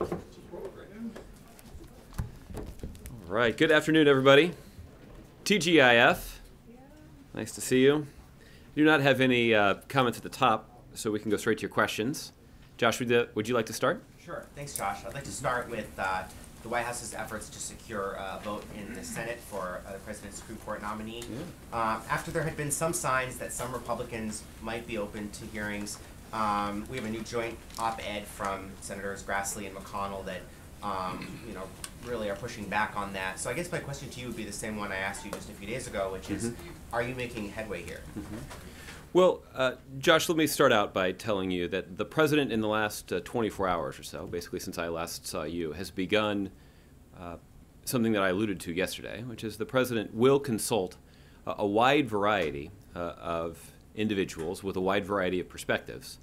All right, good afternoon, everybody. TGIF, nice to see you. Do not have any uh, comments at the top, so we can go straight to your questions. Josh, would, you- would you like to start? Sure. Thanks, Josh. I'd like to start with uh, the White House's efforts to secure a vote in the Senate for uh, the president's Supreme Court nominee. Uh, after there had been some signs that some Republicans might be open to hearings, um, we have a new joint op-ed from Senators Grassley and McConnell that um, you know really are pushing back on that. So I guess my question to you would be the same one I asked you just a few days ago, which is, are you making headway here? Well, uh, Josh, let me start out by telling you that the president, in the last uh, 24 hours or so, basically since I last saw you, has begun uh, something that I alluded to yesterday, which is the president will consult a, a wide variety uh, of individuals with a wide variety of perspectives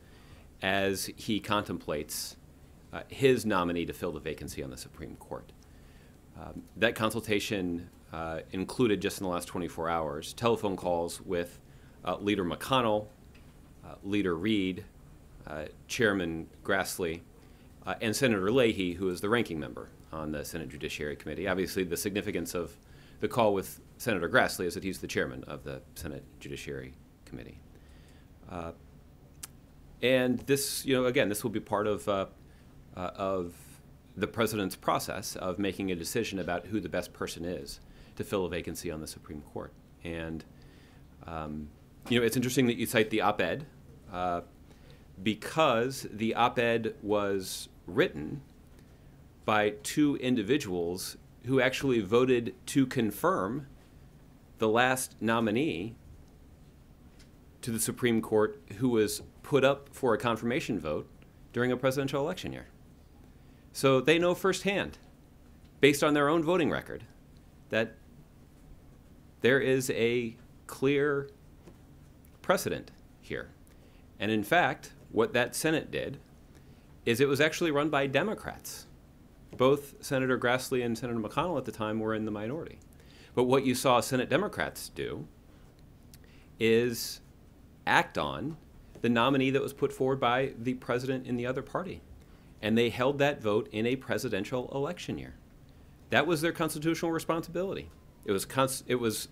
as he contemplates uh, his nominee to fill the vacancy on the Supreme Court. Um, that consultation uh, included, just in the last 24 hours, telephone calls with uh, Leader McConnell, uh, Leader Reid, uh, Chairman Grassley, uh, and Senator Leahy, who is the ranking member on the Senate Judiciary Committee. Obviously, the significance of the call with Senator Grassley is that he's the chairman of the Senate Judiciary Committee. Uh, and this, you know, again, this will be part of, uh, uh, of the president's process of making a decision about who the best person is to fill a vacancy on the Supreme Court. And, um, you know, it's interesting that you cite the op ed uh, because the op ed was written by two individuals who actually voted to confirm the last nominee to the Supreme Court who was put up for a confirmation vote during a presidential election year. So they know firsthand, based on their own voting record, that there is a clear precedent here. And in fact, what that Senate did is it was actually run by Democrats. Both Senator Grassley and Senator McConnell at the time were in the minority. But what you saw Senate Democrats do is act on the nominee that was put forward by the president in the other party. And they held that vote in a presidential election year. That was their constitutional responsibility. It was, it was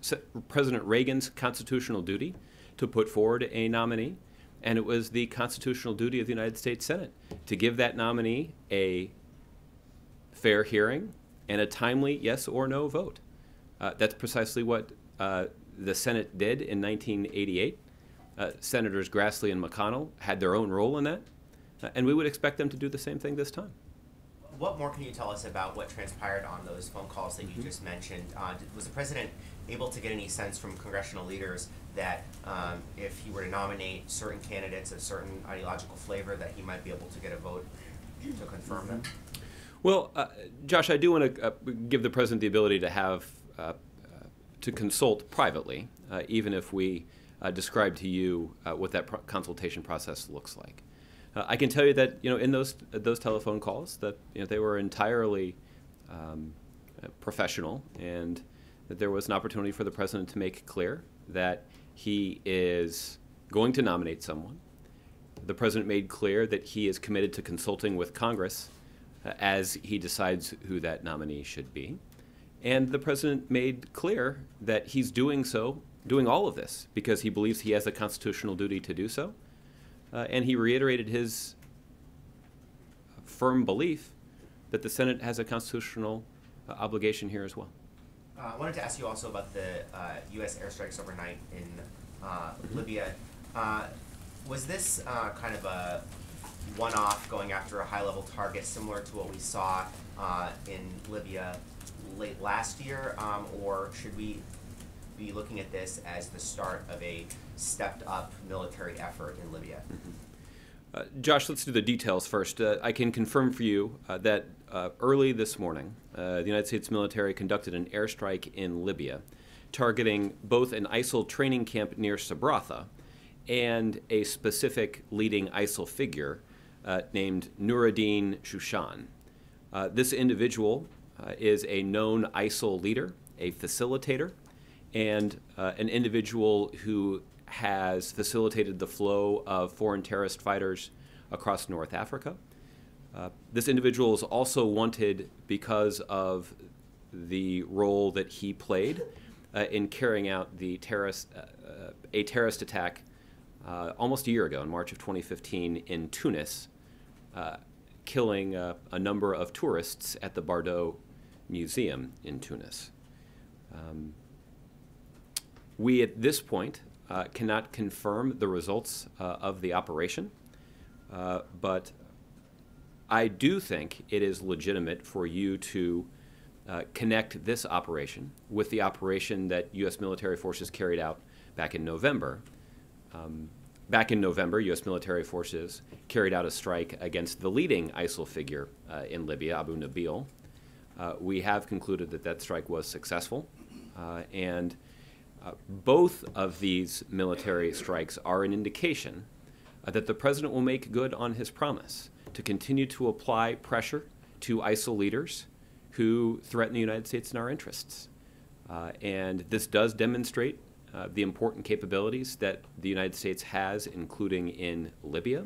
President Reagan's constitutional duty to put forward a nominee, and it was the constitutional duty of the United States Senate to give that nominee a fair hearing and a timely yes or no vote. Uh, that's precisely what uh, the Senate did in 1988. Uh, Senators Grassley and McConnell had their own role in that, uh, and we would expect them to do the same thing this time. What more can you tell us about what transpired on those phone calls that you just mentioned? Uh, did- was the president able to get any sense from congressional leaders that um, if he were to nominate certain candidates of certain ideological flavor, that he might be able to get a vote to confirm them? Well, uh, Josh, I do want to uh, give the president the ability to have uh, uh, to consult privately, uh, even if we uh, describe to you uh, what that pro- consultation process looks like. Uh, I can tell you that you know in those those telephone calls that you know they were entirely um, uh, professional, and that there was an opportunity for the president to make clear that he is going to nominate someone. The president made clear that he is committed to consulting with Congress uh, as he decides who that nominee should be. And the president made clear that he's doing so, doing all of this, because he believes he has a constitutional duty to do so. Uh, and he reiterated his firm belief that the Senate has a constitutional uh, obligation here as well. Uh, I wanted to ask you also about the uh, U.S. airstrikes overnight in uh, Libya. Uh, was this uh, kind of a one-off going after a high-level target similar to what we saw uh, in Libya late last year, um, or should we be looking at this as the start of a stepped-up military effort in Libya? Uh, Josh, let's do the details first. Uh, I can confirm for you uh, that uh, early this morning, uh, the United States military conducted an airstrike in Libya, targeting both an ISIL training camp near Sabratha and a specific leading ISIL figure uh, named Nuruddin Shushan. This individual is a known ISIL leader, a facilitator, and uh, an individual who has facilitated the flow of foreign terrorist fighters across North Africa. Uh, this individual is also wanted because of the role that he played uh, in carrying out the terrorist, uh, uh a terrorist attack uh, almost a year ago, in March of 2015, in Tunis, killing a number of tourists at the Bardo Museum in Tunis. Um, we, at this point, cannot confirm the results of the operation, but I do think it is legitimate for you to uh, connect this operation with the operation that U.S. military forces carried out back in November. Um, back in November, U.S. military forces carried out a strike against the leading ISIL figure uh, in Libya, Abu Nabil. Uh, we have concluded that that strike was successful, uh, and uh, both of these military strikes are an indication uh, that the president will make good on his promise to continue to apply pressure to ISIL leaders who threaten the United States and our interests. Uh, and this does demonstrate uh, the important capabilities that the United States has, including in Libya.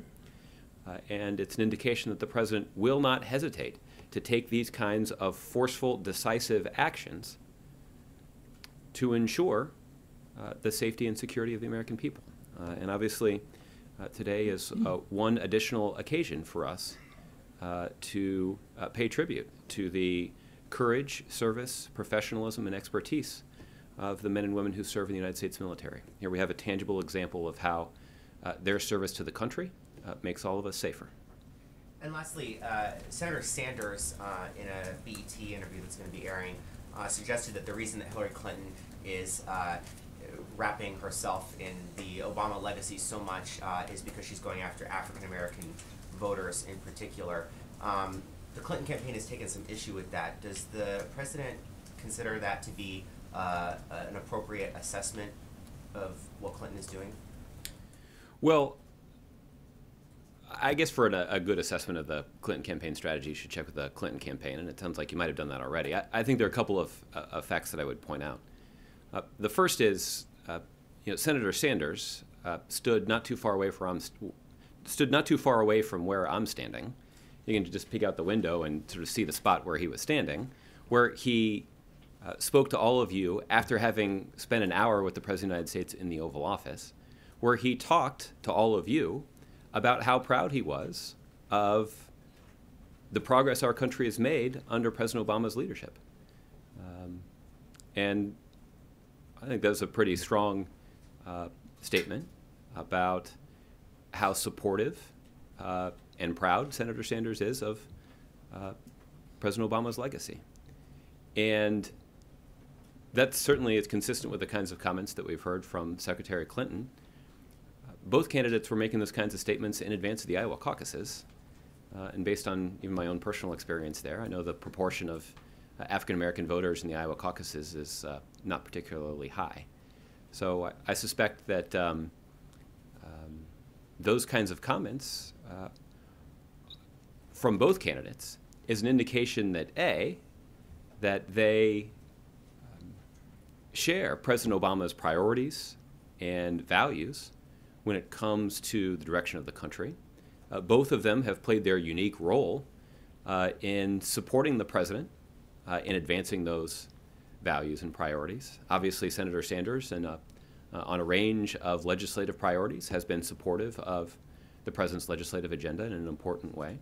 Uh, and it's an indication that the president will not hesitate to take these kinds of forceful, decisive actions to ensure the safety and security of the American people. Uh, and obviously, uh, today is uh, one additional occasion for us uh, to uh, pay tribute to the courage, service, professionalism, and expertise of the men and women who serve in the United States military. Here we have a tangible example of how uh, their service to the country uh, makes all of us safer. And lastly, Senator Sanders, in a BET interview that's going to be airing, suggested that the reason that Hillary Clinton is wrapping herself in the Obama legacy so much uh, is because she's going after African American voters in particular. Um, the Clinton campaign has taken some issue with that. Does the president consider that to be uh, an appropriate assessment of what Clinton is doing? Well, I guess for an, a good assessment of the Clinton campaign strategy, you should check with the Clinton campaign, and it sounds like you might have done that already. I, I think there are a couple of uh, facts that I would point out. Uh, the first is you know, Senator Sanders uh, stood not too far away from stood not too far away from where I'm standing. You can just peek out the window and sort of see the spot where he was standing, where he uh, spoke to all of you after having spent an hour with the President of the United States in the Oval Office, where he talked to all of you about how proud he was of the progress our country has made under President Obama's leadership. Um, and I think that's a pretty strong uh, statement about how supportive uh, and proud Senator Sanders is of uh, President Obama's legacy. And that certainly is consistent with the kinds of comments that we've heard from Secretary Clinton. Uh, both candidates were making those kinds of statements in advance of the Iowa caucuses. Uh, and based on even my own personal experience there, I know the proportion of African American voters in the Iowa caucuses is uh, not particularly high. So I, I suspect that um, um, those kinds of comments uh, from both candidates is an indication that A, that they um, share President Obama's priorities and values when it comes to the direction of the country. Uh, both of them have played their unique role uh, in supporting the president uh, in advancing those values and priorities. Obviously, Senator Sanders, and uh, uh, on a range of legislative priorities, has been supportive of the president's legislative agenda in an important way.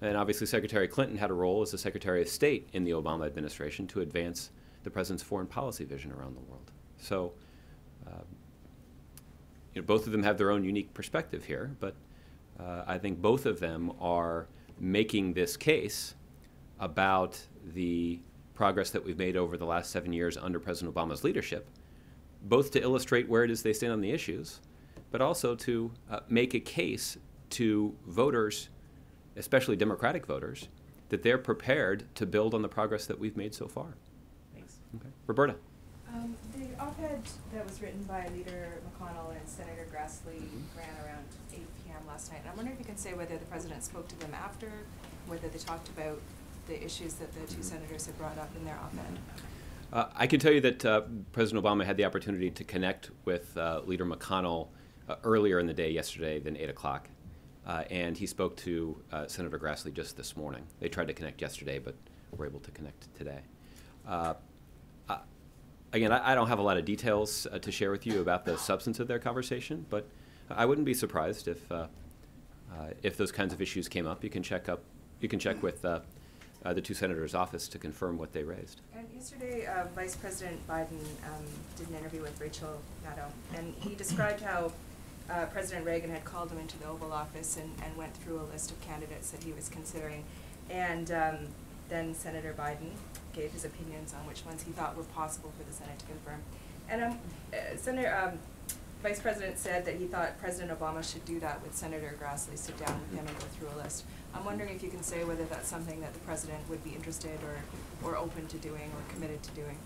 And obviously, Secretary Clinton had a role as the Secretary of State in the Obama administration to advance the president's foreign policy vision around the world. So, uh, you know, both of them have their own unique perspective here, but uh, I think both of them are making this case about the progress that we've made over the last seven years under President Obama's leadership, both to illustrate where it is they stand on the issues, but also to uh, make a case to voters, especially Democratic voters, that they're prepared to build on the progress that we've made so far. Thanks. Okay. Roberta. Um, the op-ed that was written by Leader McConnell and Senator Grassley mm-hmm. ran around 8 p.m. last night. And I'm wondering if you can say whether the president spoke to them after, whether they talked about the issues that the two senators had brought up in their op-ed? Uh, I can tell you that uh, President Obama had the opportunity to connect with uh, Leader McConnell uh, earlier in the day yesterday than 8 o'clock. uh, and he spoke to uh, Senator Grassley just this morning. They tried to connect yesterday, but were able to connect today. Again, I, I don't have a lot of details to share with you about the substance of their conversation, but I wouldn't be surprised if if those kinds of issues came up. You can check up. You can check with uh, the two senators' office to confirm what they raised. And yesterday, uh, Vice President Biden um, did an interview with Rachel Maddow, and he described how uh, President Reagan had called him into the Oval Office and, and went through a list of candidates that he was considering. And um, then Senator Biden gave his opinions on which ones he thought were possible for the Senate to confirm. And um, uh, Senator, um, Vice President said that he thought President Obama should do that with Senator Grassley, sit down with him and go through a list. I'm wondering if you can say whether that's something that the President would be interested or, or open to doing or committed to doing.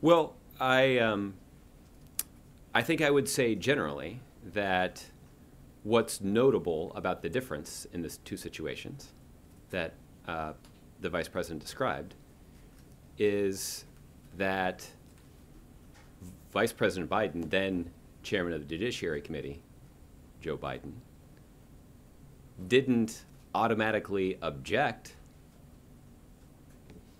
Well, I um, I think I would say generally that what's notable about the difference in the two situations that uh, the vice president described is that Vice President Biden, then chairman of the Judiciary Committee, Joe Biden, didn't automatically object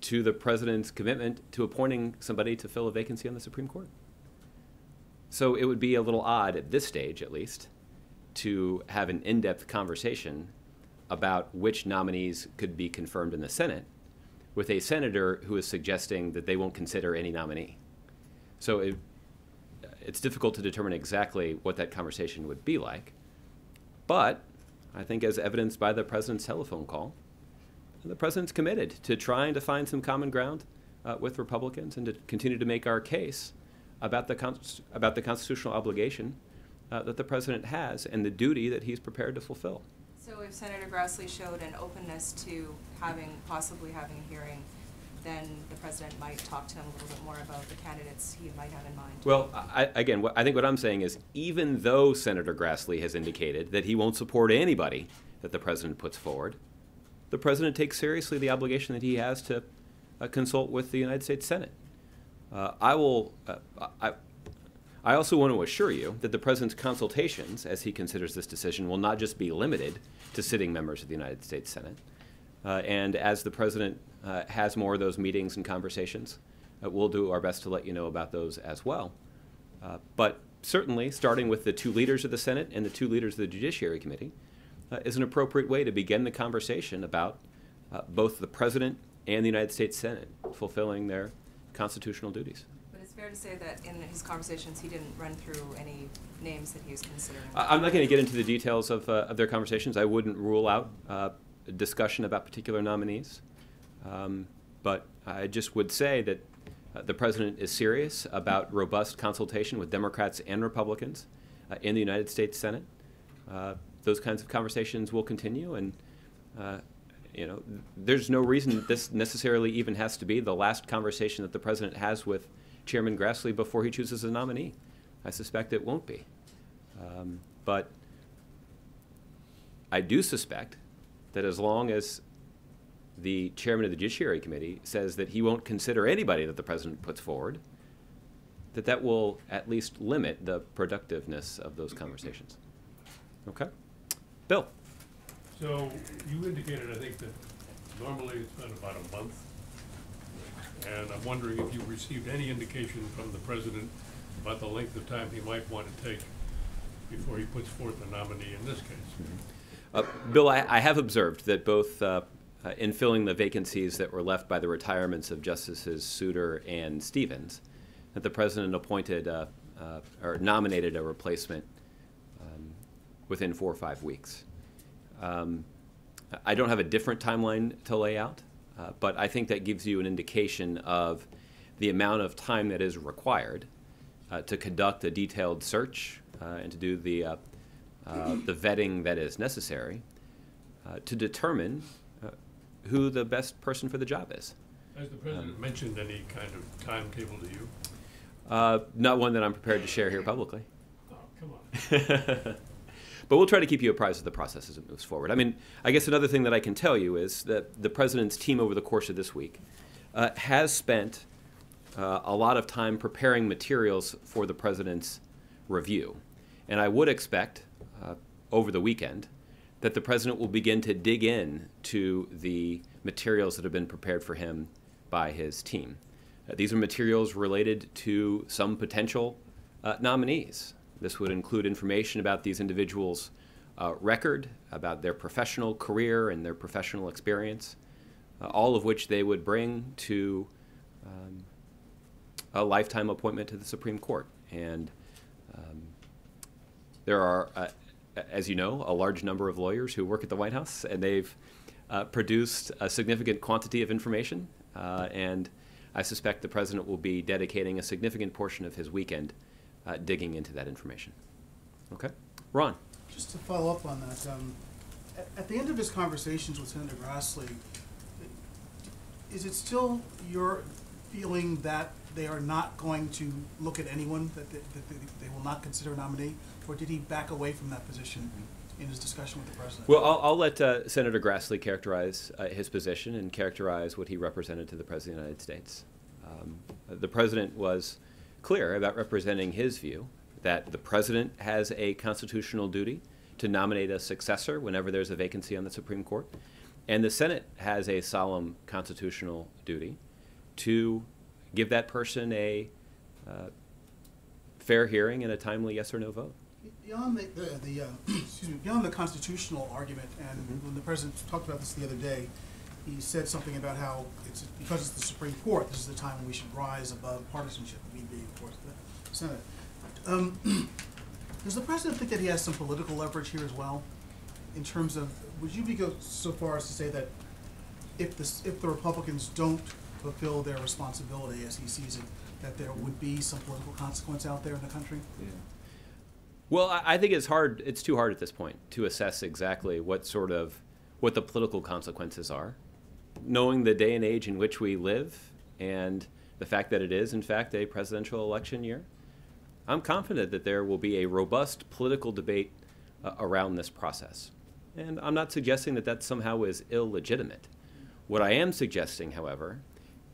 to the president's commitment to appointing somebody to fill a vacancy on the Supreme Court. So it would be a little odd at this stage, at least, to have an in depth conversation about which nominees could be confirmed in the Senate with a senator who is suggesting that they won't consider any nominee. So it, it's difficult to determine exactly what that conversation would be like. But I think, as evidenced by the president's telephone call, the president's committed to trying to find some common ground uh, with Republicans and to continue to make our case about the, const- about the constitutional obligation uh, that the president has and the duty that he's prepared to fulfill. So if Senator Grassley showed an openness to having, possibly having a hearing, then the president might talk to him a little bit more about the candidates he might have in mind. Well, I, again, I think what I'm saying is even though Senator Grassley has indicated that he won't support anybody that the president puts forward, the president takes seriously the obligation that he has to uh, consult with the United States Senate. Uh, I will. Uh, I, I also want to assure you that the president's consultations, as he considers this decision, will not just be limited to sitting members of the United States Senate. Uh, and as the president uh, has more of those meetings and conversations, uh, we'll do our best to let you know about those as well. Uh, but certainly, starting with the two leaders of the Senate and the two leaders of the Judiciary Committee, uh, is an appropriate way to begin the conversation about uh, both the president and the United States Senate fulfilling their constitutional duties. But it's fair to say that in his conversations, he didn't run through any names that he was considering. I'm not going to get into the details of, uh, of their conversations. I wouldn't rule out uh, a discussion about particular nominees. Um, but I just would say that uh, the president is serious about robust consultation with Democrats and Republicans uh, in the United States Senate. Uh, those kinds of conversations will continue, and uh, you know, there's no reason that this necessarily even has to be the last conversation that the president has with Chairman Grassley before he chooses a nominee. I suspect it won't be. Um, but I do suspect that as long as the chairman of the Judiciary Committee says that he won't consider anybody that the president puts forward, that that will at least limit the productiveness of those conversations. Okay? Bill? So you indicated, I think, that normally it's been about a month. And I'm wondering if you received any indication from the president about the length of time he might want to take before he puts forth a nominee in this case. Uh, Bill, I, I have observed that both uh, uh, in filling the vacancies that were left by the retirements of Justices Souter and Stevens, that the president appointed uh, uh, or nominated a replacement um, within four or five weeks. Um, I don't have a different timeline to lay out, uh, but I think that gives you an indication of the amount of time that is required uh, to conduct a detailed search and to do the, the vetting that is necessary to determine who the best person for the job is. Has the president mentioned any kind of timetable to you? Uh, not one that I'm prepared to share here publicly. Oh, come on. but we'll try to keep you apprised of the process as it moves forward. I mean, I guess another thing that I can tell you is that the president's team over the course of this week uh, has spent uh, a lot of time preparing materials for the president's review. And I would expect uh, over the weekend that the president will begin to dig in to the materials that have been prepared for him by his team. Uh, these are materials related to some potential uh, nominees. This would include information about these individuals' uh, record, about their professional career and their professional experience, uh, all of which they would bring to um, a lifetime appointment to the Supreme Court. And um, there are, uh, as you know, a large number of lawyers who work at the White House, and they've uh, produced a significant quantity of information. Uh, and I suspect the president will be dedicating a significant portion of his weekend uh, digging into that information. Okay? Ron. Just to follow up on that, um, at, the end of his conversations with Senator Grassley, is it still your feeling that they are not going to look at anyone, that, they- that they, they will not consider a nominee? Or did he back away from that position in his discussion with the president? Well, I'll, I'll let uh, Senator Grassley characterize uh, his position and characterize what he represented to the President of the United States. Um, the President was clear about representing his view that the President has a constitutional duty to nominate a successor whenever there's a vacancy on the Supreme Court, and the Senate has a solemn constitutional duty to give that person a uh, fair hearing and a timely yes or no vote. Beyond the, the, the uh, excuse me, beyond the constitutional argument, and when the president talked about this the other day, he said something about how it's because it's the Supreme Court, this is the time when we should rise above partisanship. We being, of course, the Senate. Um, does the president think that he has some political leverage here as well, in terms of? Would you be go so far as to say that if the if the Republicans don't fulfill their responsibility as he sees it, that there would be some political consequence out there in the country? Yeah. Well, I think it's hard. It's too hard at this point to assess exactly what sort of what the political consequences are, knowing the day and age in which we live, and the fact that it is, in fact, a presidential election year. I'm confident that there will be a robust political debate uh, around this process, and I'm not suggesting that that somehow is illegitimate. What I am suggesting, however,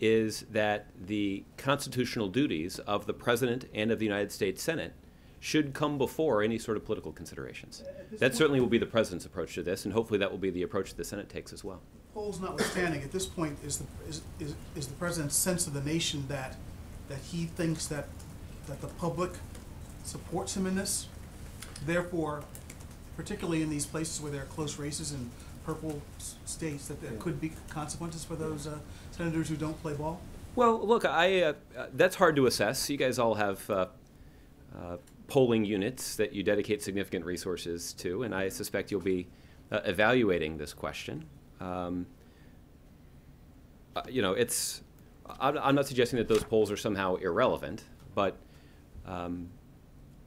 is that the constitutional duties of the President and of the United States Senate should come before any sort of political considerations. That certainly will be the President's approach to this, and hopefully that will be the approach the Senate takes as well. polls notwithstanding, at this point, is the, is, is, is the president's sense of the nation that, that he thinks that, that the public supports him in this? Therefore, particularly in these places where there are close races in purple s- states, that there could be consequences for those, uh, senators who don't play ball? Well, look, I uh, that's hard to assess. You guys all have uh, uh, polling units that you dedicate significant resources to, and I suspect you'll be uh, evaluating this question. Um, uh, you know, it's. I'm, I'm not suggesting that those polls are somehow irrelevant, but um,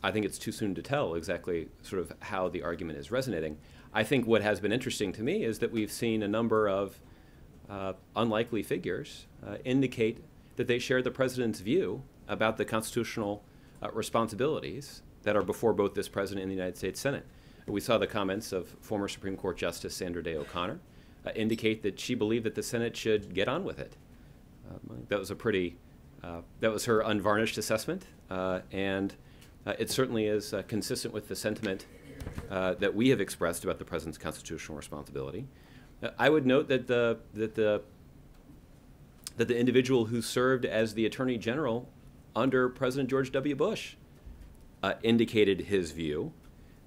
I think it's too soon to tell exactly sort of how the argument is resonating. I think what has been interesting to me is that we've seen a number of uh, unlikely figures uh, indicate that they share the president's view about the constitutional uh, responsibilities that are before both this president and the United States Senate. We saw the comments of former Supreme Court Justice Sandra Day O'Connor uh, indicate that she believed that the Senate should get on with it. Um, that was a pretty, uh, that was her unvarnished assessment, uh, and it certainly is consistent with the sentiment that we have expressed about the president's constitutional responsibility. Uh, I would note that the that the that the individual who served as the attorney general under President George W. Bush uh, indicated his view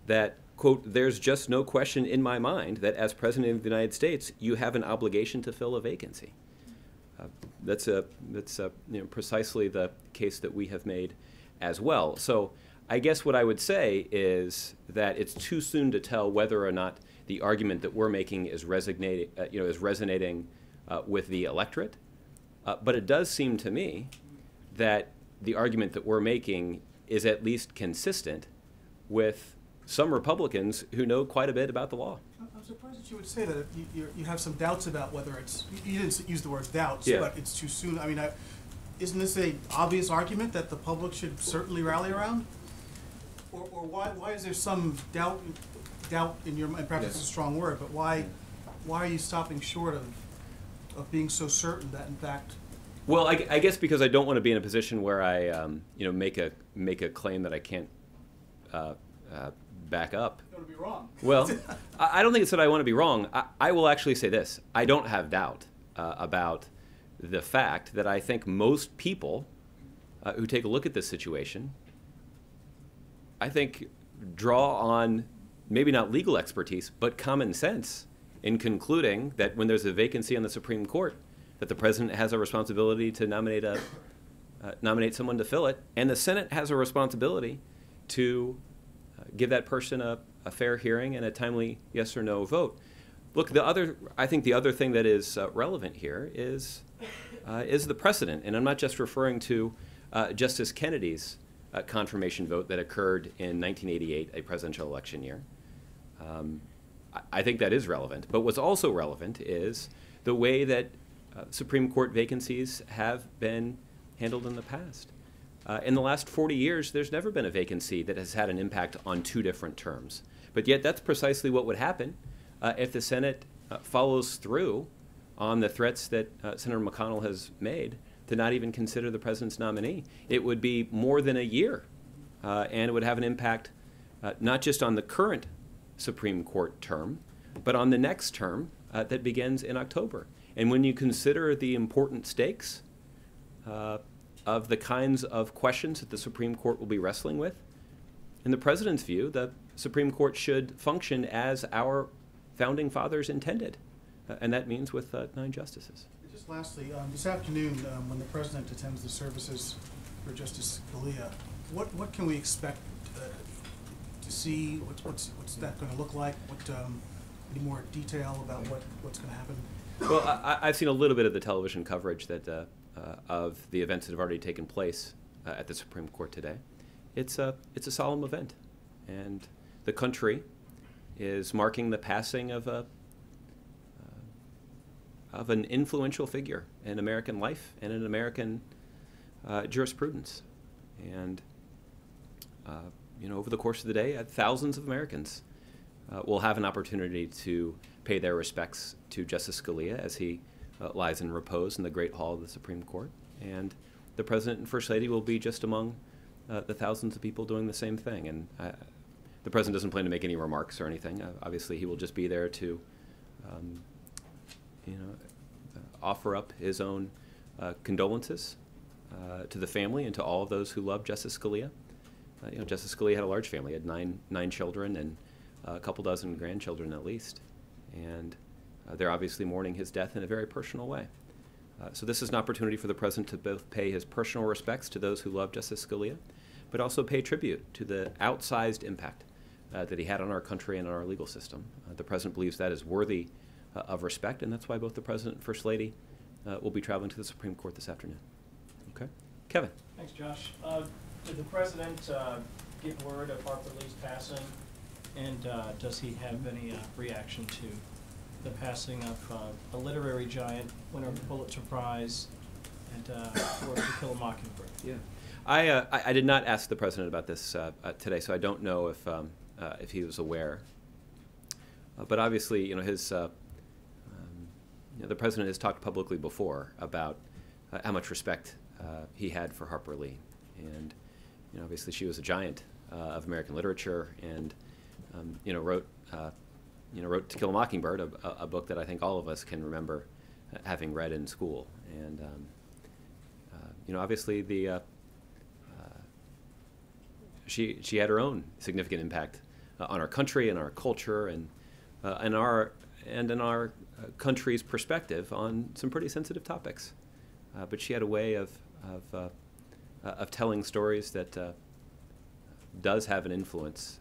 that quote there's just no question in my mind that as president of the United States you have an obligation to fill a vacancy. Uh, that's a that's a, you know, precisely the case that we have made as well. So I guess what I would say is that it's too soon to tell whether or not the argument that we're making is resonating, uh, you know, is resonating uh, with the electorate. Uh, but it does seem to me that the argument that we're making is at least consistent with some Republicans who know quite a bit about the law. I'm surprised that you would say that. You, you, have some doubts about whether it's, you- you didn't use the word doubts, Yeah. but it's too soon. I mean, I, isn't this a obvious argument that the public should certainly rally around? Or, or why, why is there some doubt, doubt in your, and perhaps it's a strong word, but why, why are you stopping short of, of being so certain that in fact, Well, I, I guess because I don't want to be in a position where I, um, you know, make a make a claim that I can't uh, uh, back up. Don't be wrong. Well, I I don't think it's that I want to be wrong. I, I will actually say this: I don't have doubt uh, about the fact that I think most people uh, who take a look at this situation, I think, draw on maybe not legal expertise, but common sense in concluding that when there's a vacancy on the Supreme Court, that the president has a responsibility to nominate a uh, nominate someone to fill it, and the Senate has a responsibility to uh, give that person a, a fair hearing and a timely yes or no vote. Look, the other, I think the other thing that is uh, relevant here is, uh, is the precedent, and I'm not just referring to uh, Justice Kennedy's uh, confirmation vote that occurred in 1988, a presidential election year. Um, I, think that is relevant, but what's also relevant is the way that uh, Supreme Court vacancies have been handled in the past. Uh, in the last 40 years, there's never been a vacancy that has had an impact on two different terms. But yet, that's precisely what would happen uh, if the Senate uh, follows through on the threats that uh, Senator McConnell has made to not even consider the president's nominee. It would be more than a year, uh, and it would have an impact not just on the current Supreme Court term, but on the next term uh, that begins in October. And when you consider the important stakes uh, of the kinds of questions that the Supreme Court will be wrestling with, in the president's view, the Supreme Court should function as our founding fathers intended, uh, and that means with uh, nine justices. Just lastly, um, this afternoon, um, when the president attends the services for Justice Scalia, what, what can we expect to see? What's, what's, what's that going to look like? What, um, any more detail about what, what's going to happen? Well, I, I've seen a little bit of the television coverage that uh, uh, of the events that have already taken place uh, at the Supreme Court today. It's a it's a solemn event, and the country is marking the passing of a uh, of an influential figure in American life and in American uh, jurisprudence, and uh, you know over the course of the day, uh, thousands of Americans uh, will have an opportunity to pay their respects to Justice Scalia as he uh, lies in repose in the Great Hall of the Supreme Court. And the President and First Lady will be just among uh, the thousands of people doing the same thing. And uh, the President doesn't plan to make any remarks or anything. Uh, obviously, he will just be there to, um, you know, offer up his own condolences to the family and to all of those who love Justice Scalia. You know, Justice Scalia had a large family, he had nine, nine children and a couple dozen grandchildren at least. And uh, they're obviously mourning his death in a very personal way. Uh, so this is an opportunity for the president to both pay his personal respects to those who love Justice Scalia, but also pay tribute to the outsized impact uh, that he had on our country and on our legal system. Uh, the president believes that is worthy uh, of respect, and that's why both the president and first lady uh, will be traveling to the Supreme Court this afternoon. Okay, Kevin. Thanks, Josh. Did the president give word of Harper Lee's passing, and does he have any reaction to the passing of uh, a literary giant, winner of the Pulitzer Prize, and uh, To Kill a Mockingbird. Yeah, I, uh, I, I did not ask the president about this uh, uh, today, so I don't know if um, uh, if he was aware. but obviously, you know, his um, you know, the president has talked publicly before about how much respect he had for Harper Lee, and you know, obviously she was a giant of American literature, and um, you know, wrote you know, wrote To Kill a Mockingbird, a, a, book that I think all of us can remember having read in school. And, um, uh, you know, obviously the, uh, uh, she, she had her own significant impact uh, on our country and our culture and, uh, and, our, and in our uh, country's perspective on some pretty sensitive topics. but she had a way of, of, of telling stories that does have an influence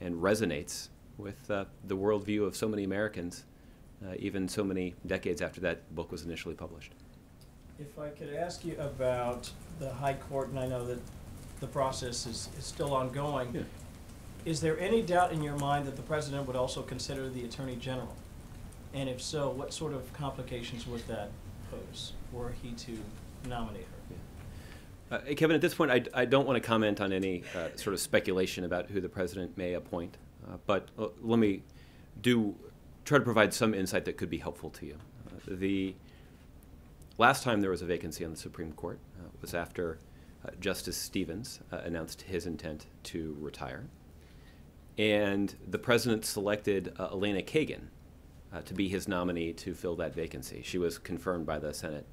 and resonates with uh, the worldview of so many Americans, uh, even so many decades after that book was initially published. If I could ask you about the High Court, and I know that the process is, is still ongoing. Yeah. Is there any doubt in your mind that the President would also consider the Attorney General? And if so, what sort of complications would that pose were he to nominate her? Uh, Kevin, at this point, I, I don't want to comment on any uh, sort of speculation about who the president may appoint. Uh, but uh, let me do try to provide some insight that could be helpful to you. Uh, the last time there was a vacancy on the Supreme Court was after Justice Stevens announced his intent to retire. and the president selected uh, Elena Kagan uh, to be his nominee to fill that vacancy. She was confirmed by the Senate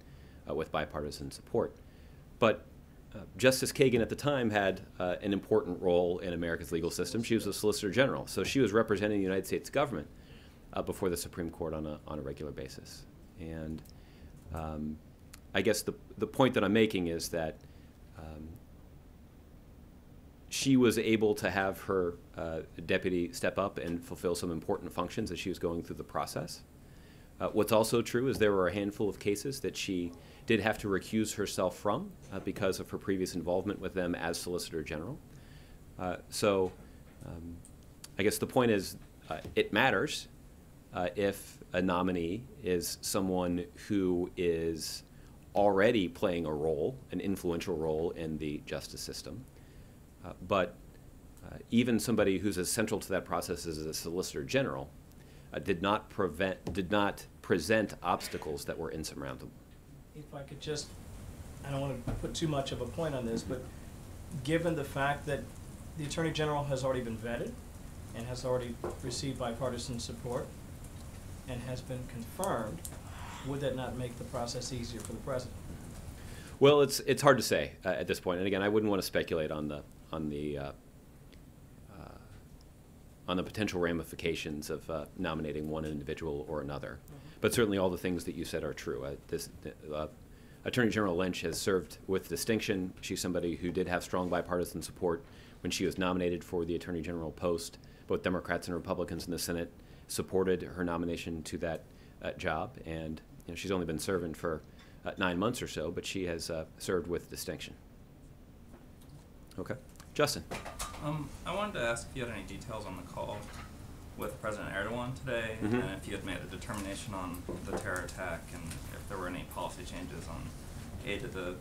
uh, with bipartisan support. But uh, Justice Kagan at the time had uh, an important role in America's legal system. She was a Solicitor General, so she was representing the United States government uh, before the Supreme Court on a, on a regular basis. And um, I guess the, the point that I'm making is that um, she was able to have her uh, deputy step up and fulfill some important functions as she was going through the process. Uh, what's also true is there were a handful of cases that she did have to recuse herself from uh, because of her previous involvement with them as Solicitor General. Uh, so um, I guess the point is uh, it matters uh, if a nominee is someone who is already playing a role, an influential role in the justice system. Uh, but even somebody who's as central to that process as a Solicitor General uh, did not prevent, did not present obstacles that were insurmountable. If I could just, I don't want to put too much of a point on this, but given the fact that the Attorney General has already been vetted and has already received bipartisan support and has been confirmed, would that not make the process easier for the President? Well, it's it's hard to say uh, at this point. and again, I wouldn't want to speculate on the on the uh, on the potential ramifications of uh, nominating one individual or another. But certainly, all the things that you said are true. Uh, this, uh, Attorney General Lynch has served with distinction. She's somebody who did have strong bipartisan support when she was nominated for the Attorney General post. Both Democrats and Republicans in the Senate supported her nomination to that uh, job, and you know, she's only been serving for uh, nine months or so, but she has uh, served with distinction. Okay, Justin. Um, I wanted to ask if you had any details on the call with President Erdogan today, Mhm. and if you had made a determination on the terror attack, and if there were any policy changes on aid to the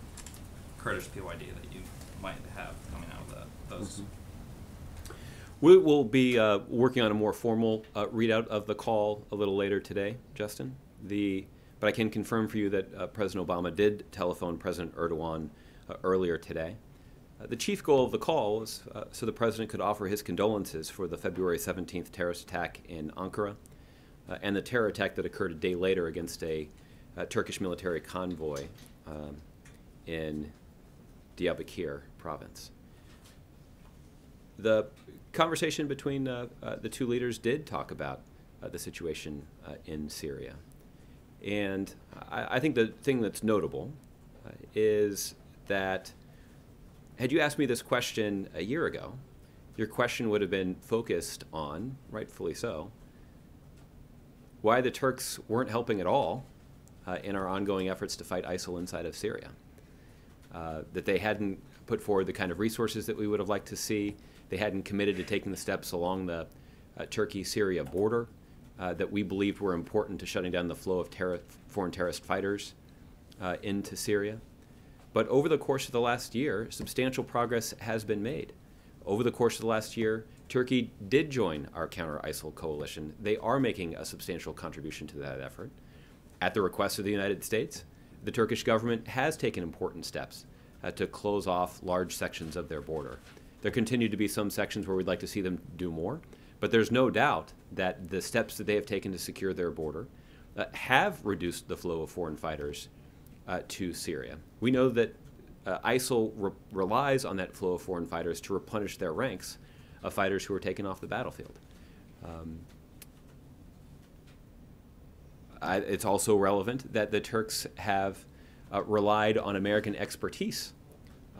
Kurdish PYD that you might have coming out of that, those. Mhm. We will be uh, working on a more formal uh, readout of the call a little later today, Justin. The, but I can confirm for you that uh, President Obama did telephone President Erdogan uh, earlier today. Uh, the chief goal of the call was uh, so the president could offer his condolences for the February 17th terrorist attack in Ankara uh, and the terror attack that occurred a day later against a uh, Turkish military convoy um, in Diyarbakir province. The conversation between uh, the two leaders did talk about the situation in Syria. And I, I think the thing that's notable is that had you asked me this question a year ago, your question would have been focused on, rightfully so, why the Turks weren't helping at all uh, in our ongoing efforts to fight ISIL inside of Syria. Uh, that they hadn't put forward the kind of resources that we would have liked to see. They hadn't committed to taking the steps along the uh, Turkey-Syria border uh, that we believed were important to shutting down the flow of terror, foreign terrorist fighters uh, into Syria. But over the course of the last year, substantial progress has been made. Over the course of the last year, Turkey did join our counter-ISIL coalition. They are making a substantial contribution to that effort. At the request of the United States, the Turkish government has taken important steps uh, to close off large sections of their border. There continue to be some sections where we'd like to see them do more, but there's no doubt that the steps that they have taken to secure their border uh, have reduced the flow of foreign fighters uh, to Syria. We know that uh, ISIL re- relies on that flow of foreign fighters to replenish their ranks of fighters who are taken off the battlefield. Um, I, it's also relevant that the Turks have uh, relied on American expertise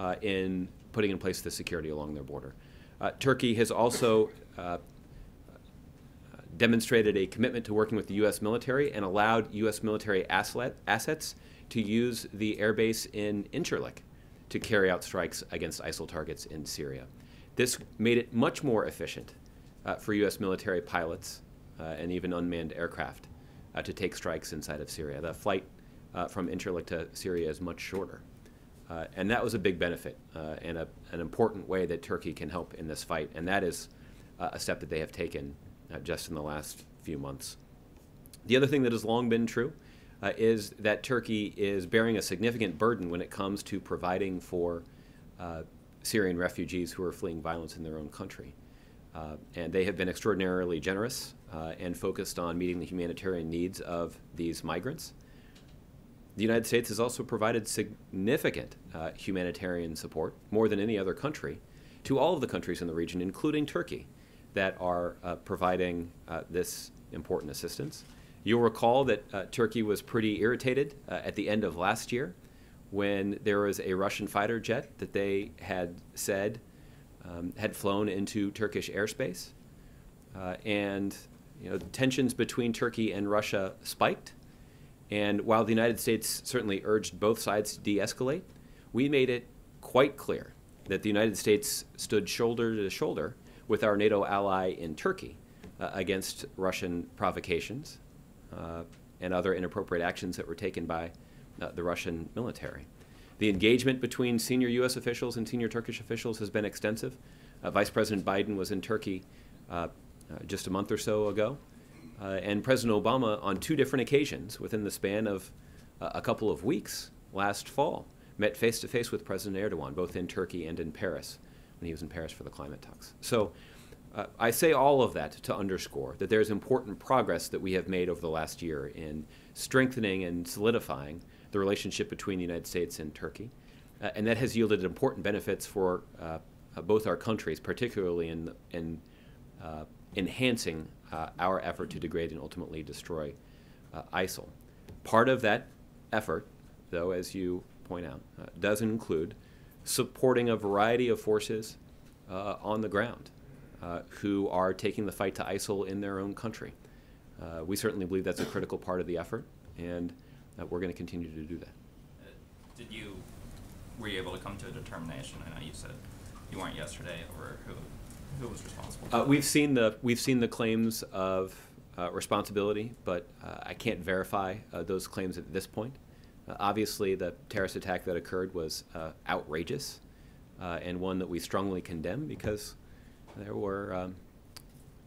uh, in putting in place the security along their border. Uh, Turkey has also uh, demonstrated a commitment to working with the U.S. military and allowed U.S. military asset, assets to use the airbase in Incirlik to carry out strikes against ISIL targets in Syria. This made it much more efficient uh, for U.S. military pilots uh, and even unmanned aircraft uh, to take strikes inside of Syria. The flight uh, from Incirlik to Syria is much shorter. Uh, and that was a big benefit uh, and a, an important way that Turkey can help in this fight. And that is a step that they have taken just in the last few months. The other thing that has long been true uh, is that Turkey is bearing a significant burden when it comes to providing for uh, Syrian refugees who are fleeing violence in their own country. Uh, and they have been extraordinarily generous uh, and focused on meeting the humanitarian needs of these migrants. The United States has also provided significant uh, humanitarian support, more than any other country, to all of the countries in the region, including Turkey, that are uh, providing this important assistance. You'll recall that uh, Turkey was pretty irritated uh, at the end of last year when there was a Russian fighter jet that they had said um, had flown into Turkish airspace. Uh, and you know, tensions between Turkey and Russia spiked. And while the United States certainly urged both sides to de escalate, we made it quite clear that the United States stood shoulder to shoulder with our NATO ally in Turkey uh, against Russian provocations and other inappropriate actions that were taken by uh, the Russian military. The engagement between senior U.S. officials and senior Turkish officials has been extensive. Uh, Vice President Biden was in Turkey uh, uh, just a month or so ago, uh, and President Obama, on two different occasions within the span of uh, a couple of weeks last fall, met face to face with President Erdogan, both in Turkey and in Paris, when he was in Paris for the climate talks. So uh, I say all of that to underscore that there's important progress that we have made over the last year in strengthening and solidifying the relationship between the United States and Turkey. Uh, and that has yielded important benefits for uh, uh both our countries, particularly in, in uh, enhancing uh, our effort to degrade and ultimately destroy ISIL. Part of that effort, though, as you point out, does include supporting a variety of forces on the ground who are taking the fight to ISIL in their own country. we certainly believe that's a critical part of the effort, and uh, we're going to continue to do that. Uh, Did you, were you able to come to a determination? I know you said you weren't yesterday over who, who was responsible. for Uh, we've seen the we've seen the claims of uh, responsibility, but uh, I can't verify uh, those claims at this point. Uh, obviously, the terrorist attack that occurred was uh, outrageous uh, and one that we strongly condemn because there were um,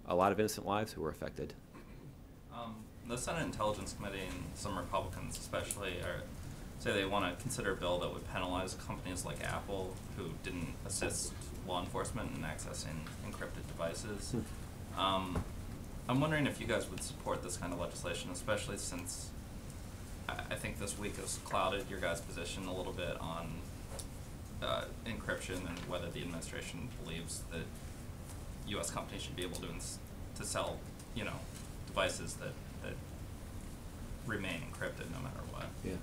a lot of innocent lives who were affected. Um, the Senate Intelligence Committee and some Republicans especially are say they want to consider a bill that would penalize companies like Apple who didn't assist law enforcement in accessing encrypted devices. Hmm. Um, I'm wondering if you guys would support this kind of legislation, especially since I, I think this week has clouded your guys' position a little bit on uh, encryption and whether the administration believes that U.S. companies should be able to to sell, you know, devices that that remain encrypted no matter what. Yeah.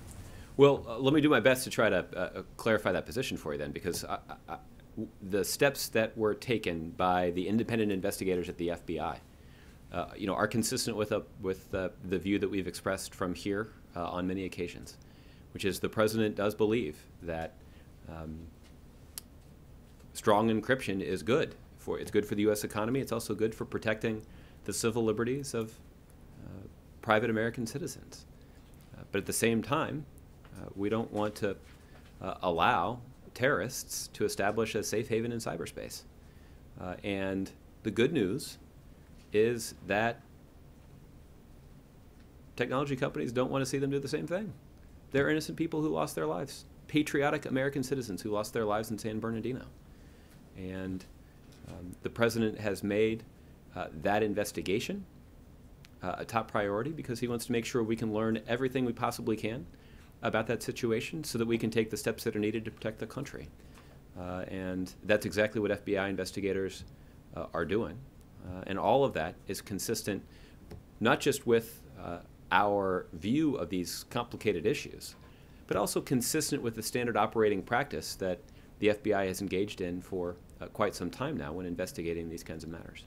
Well, uh, let me do my best to try to uh, uh, clarify that position for you then, because I, I, the steps that were taken by the independent investigators at the FBI, uh, you know, are consistent with a, with the view that we've expressed from here uh, on many occasions, which is the president does believe that um, strong encryption is good for it's good for the U.S. economy. It's also good for protecting the civil liberties of uh, private American citizens. Uh, but at the same time, uh, we don't want to uh, allow terrorists to establish a safe haven in cyberspace. Uh, and the good news is that technology companies don't want to see them do the same thing. There are innocent people who lost their lives, patriotic American citizens who lost their lives in San Bernardino. And um, the president has made uh, that investigation uh, a top priority because he wants to make sure we can learn everything we possibly can about that situation so that we can take the steps that are needed to protect the country. Uh, and that's exactly what FBI investigators uh, are doing. Uh, and all of that is consistent not just with uh, our view of these complicated issues, but also consistent with the standard operating practice that the FBI has engaged in for uh, quite some time now when investigating these kinds of matters.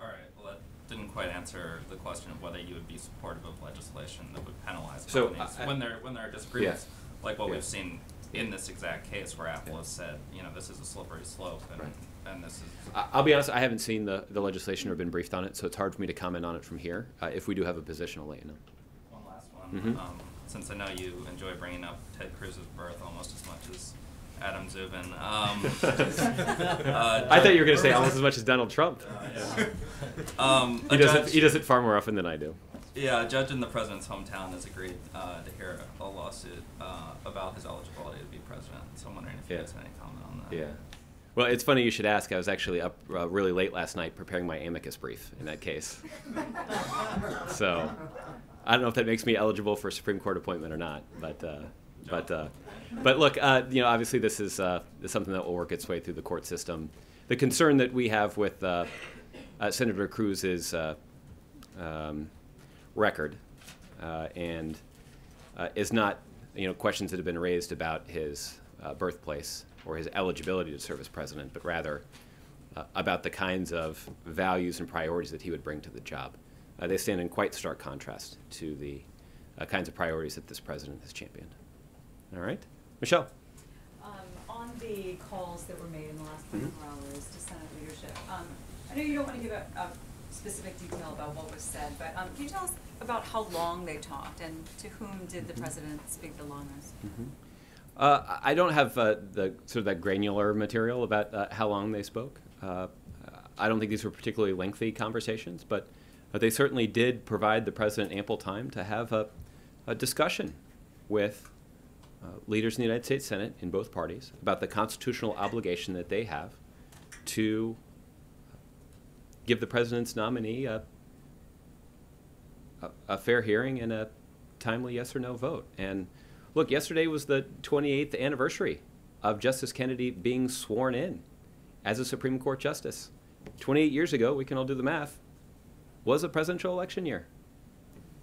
All right. Well, that didn't quite answer the question of whether you would be supportive of legislation that would penalize So, companies I- I- when there when there are disagreements, like what Yeah. we've seen in this exact case where Apple Yeah. has said, you know, this is a slippery slope, and Right. and this is. I'll be honest, I haven't seen the, the legislation or been briefed on it, so it's hard for me to comment on it from here. Uh, if we do have a position, I'll let you know. One last one. Mhm. Um, since I know you enjoy bringing up Ted Cruz's birth almost as much as Adam Szubin. Um, uh, I thought you were going to say almost as much as Donald Trump. um, He a does, it, he does it far more often than I do. Yeah, a judge in the president's hometown has agreed uh, to hear a lawsuit uh, about his eligibility to be president. So I'm wondering if you Yeah. guys have any comment on that. Yeah. Well, it's funny you should ask. I was actually up uh, really late last night preparing my amicus brief in that case. so, I don't know if that makes me eligible for a Supreme Court appointment or not, but uh, but uh, but look, uh, you know, obviously this is, uh, something that will work its way through the court system. The concern that we have with uh, uh, Senator Cruz's uh, um, record uh, and is not, you know, questions that have been raised about his birthplace or his eligibility to serve as president, but rather about the kinds of values and priorities that he would bring to the job. They stand in quite stark contrast to the kinds of priorities that this president has championed. All right, Michelle. Um, on the calls that were made in the last Mhm. twenty-four hours to Senate leadership, um, I know you don't wanna give a, a specific detail about what was said, but, um, can you tell us about how long they talked and to whom did the Mhm. president speak the longest? Uh, I don't have uh, the sort of that granular material about uh, how long they spoke. Uh, I don't think these were particularly lengthy conversations, but they certainly did provide the president ample time to have a, a discussion with uh, leaders in the United States Senate in both parties about the constitutional obligation that they have to give the president's nominee a, a, a fair hearing and a timely yes or no vote. And look, yesterday was the 28th anniversary of Justice Kennedy being sworn in as a Supreme Court justice. 28 years ago, we can all do the math, was a presidential election year.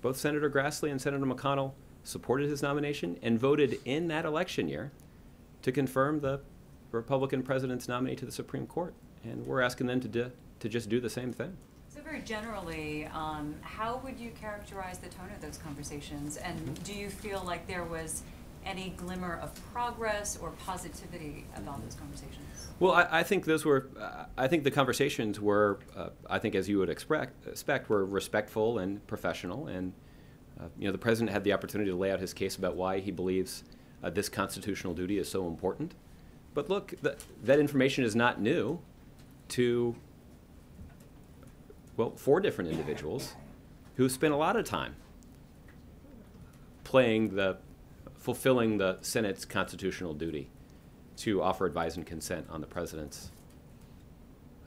Both Senator Grassley and Senator McConnell supported his nomination and voted in that election year to confirm the Republican president's nominee to the Supreme Court. And we're asking them to, do, to just do the same thing. So very generally, um, how would you characterize the tone of those conversations? And Mhm. do you feel like there was any glimmer of progress or positivity about those conversations? Well, I, I think those were, uh, I think the conversations were, uh, I think as you would expect, expect were respectful and professional. And, you know, the president had the opportunity to lay out his case about why he believes uh, this constitutional duty is so important. But look, th- that information is not new to, well, four different individuals who spent a lot of time playing the, fulfilling the Senate's constitutional duty to offer advice and consent on the president's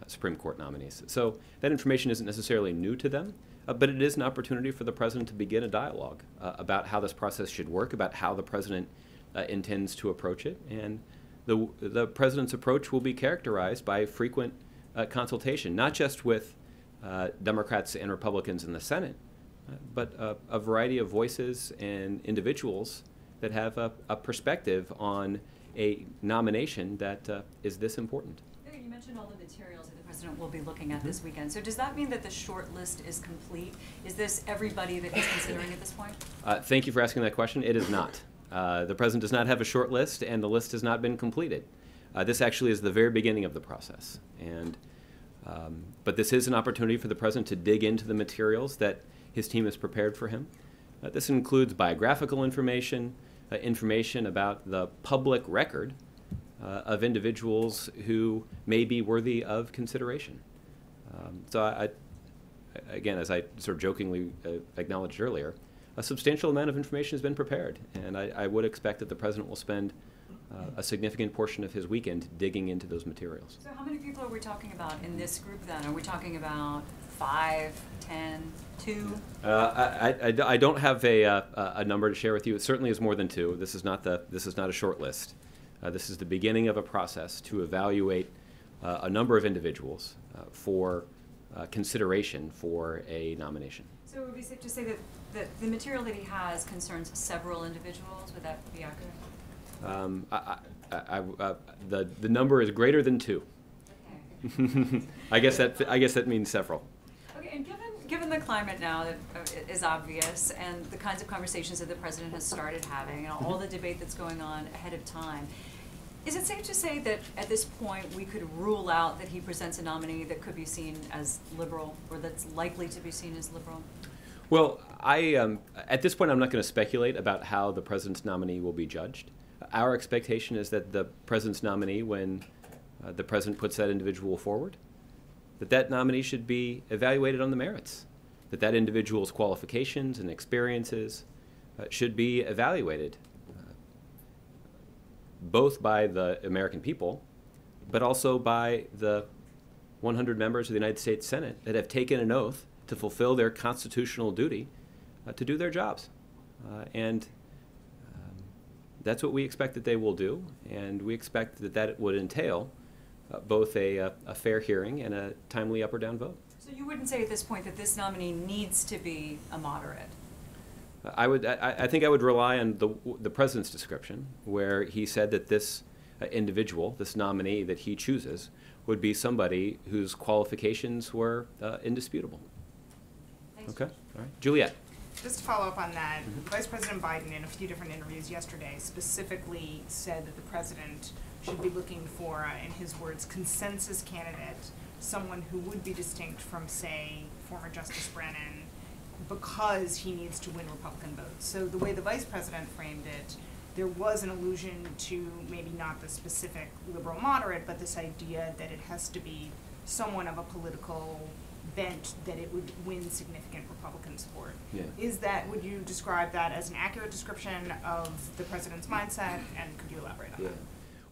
uh, Supreme Court nominees. So that information isn't necessarily new to them, uh, but it is an opportunity for the president to begin a dialogue uh, about how this process should work, about how the president uh, intends to approach it, and the the president's approach will be characterized by frequent uh, consultation, not just with uh, Democrats and Republicans in the Senate, uh, but a variety of voices and individuals that have a, a perspective on a nomination that is this important. You mentioned all the materials that the president will be looking at this Mhm. weekend. So does that mean that the short list is complete? Is this everybody that he's considering at this point? Uh, thank you for asking that question. It is not. Uh, the president does not have a short list, and the list has not been completed. Uh, this actually is the very beginning of the process, and um, but this is an opportunity for the president to dig into the materials that his team has prepared for him. Uh, this includes biographical information, uh, information about the public record uh, of individuals who may be worthy of consideration. Um, so I, I, again, as I sort of jokingly uh, acknowledged earlier, a substantial amount of information has been prepared, and I, I would expect that the president will spend uh, a significant portion of his weekend digging into those materials. So how many people are we talking about in this group then? Are we talking about five, ten, two? Uh, I, I- I don't have a, uh, a a number to share with you. It certainly is more than two. This is not the this is not a short list. Uh, this is the beginning of a process to evaluate uh, a number of individuals uh, for uh, consideration for a nomination. So it would be safe to say that, that the material that he has concerns several individuals? Would that be accurate? Um, I, I, I, uh, the the number is greater than two. Okay. I guess that I guess that means several. Okay, and given, given the climate now that uh, is obvious and the kinds of conversations that the president has started having and all the debate that's going on ahead of time, is it safe to say that at this point, we could rule out that he presents a nominee that could be seen as liberal or that's likely to be seen as liberal? Well, I um, at this point I'm not going to speculate about how the president's nominee will be judged. Our expectation is that the president's nominee, when uh, the president puts that individual forward, that that nominee should be evaluated on the merits, that that individual's qualifications and experiences uh, should be evaluated both by the American people but also by the 100 members of the United States Senate that have taken an oath to fulfill their constitutional duty uh, to do their jobs. Uh, and um, that's what we expect that they will do, and we expect that that would entail uh, both a, a, a fair hearing and a timely up or down vote. So you wouldn't say at this point that this nominee needs to be a moderate? I would, I, I think I would rely on the, the president's description, where he said that this uh, individual, this nominee that he chooses, would be somebody whose qualifications were uh, indisputable. Thanks, Okay, all right. Juliet? Just to follow up on that, Mhm. Vice President Biden in a few different interviews yesterday specifically said that the president should be looking for, uh, in his words, consensus candidate, someone who would be distinct from, say, former Justice Brennan, because he needs to win Republican votes. So the way the vice president framed it, there was an allusion to maybe not the specific liberal moderate, but this idea that it has to be someone of a political bent that it would win significant Republican support. Yeah. Is that, would you describe that as an accurate description of the president's mindset, and could you elaborate on that?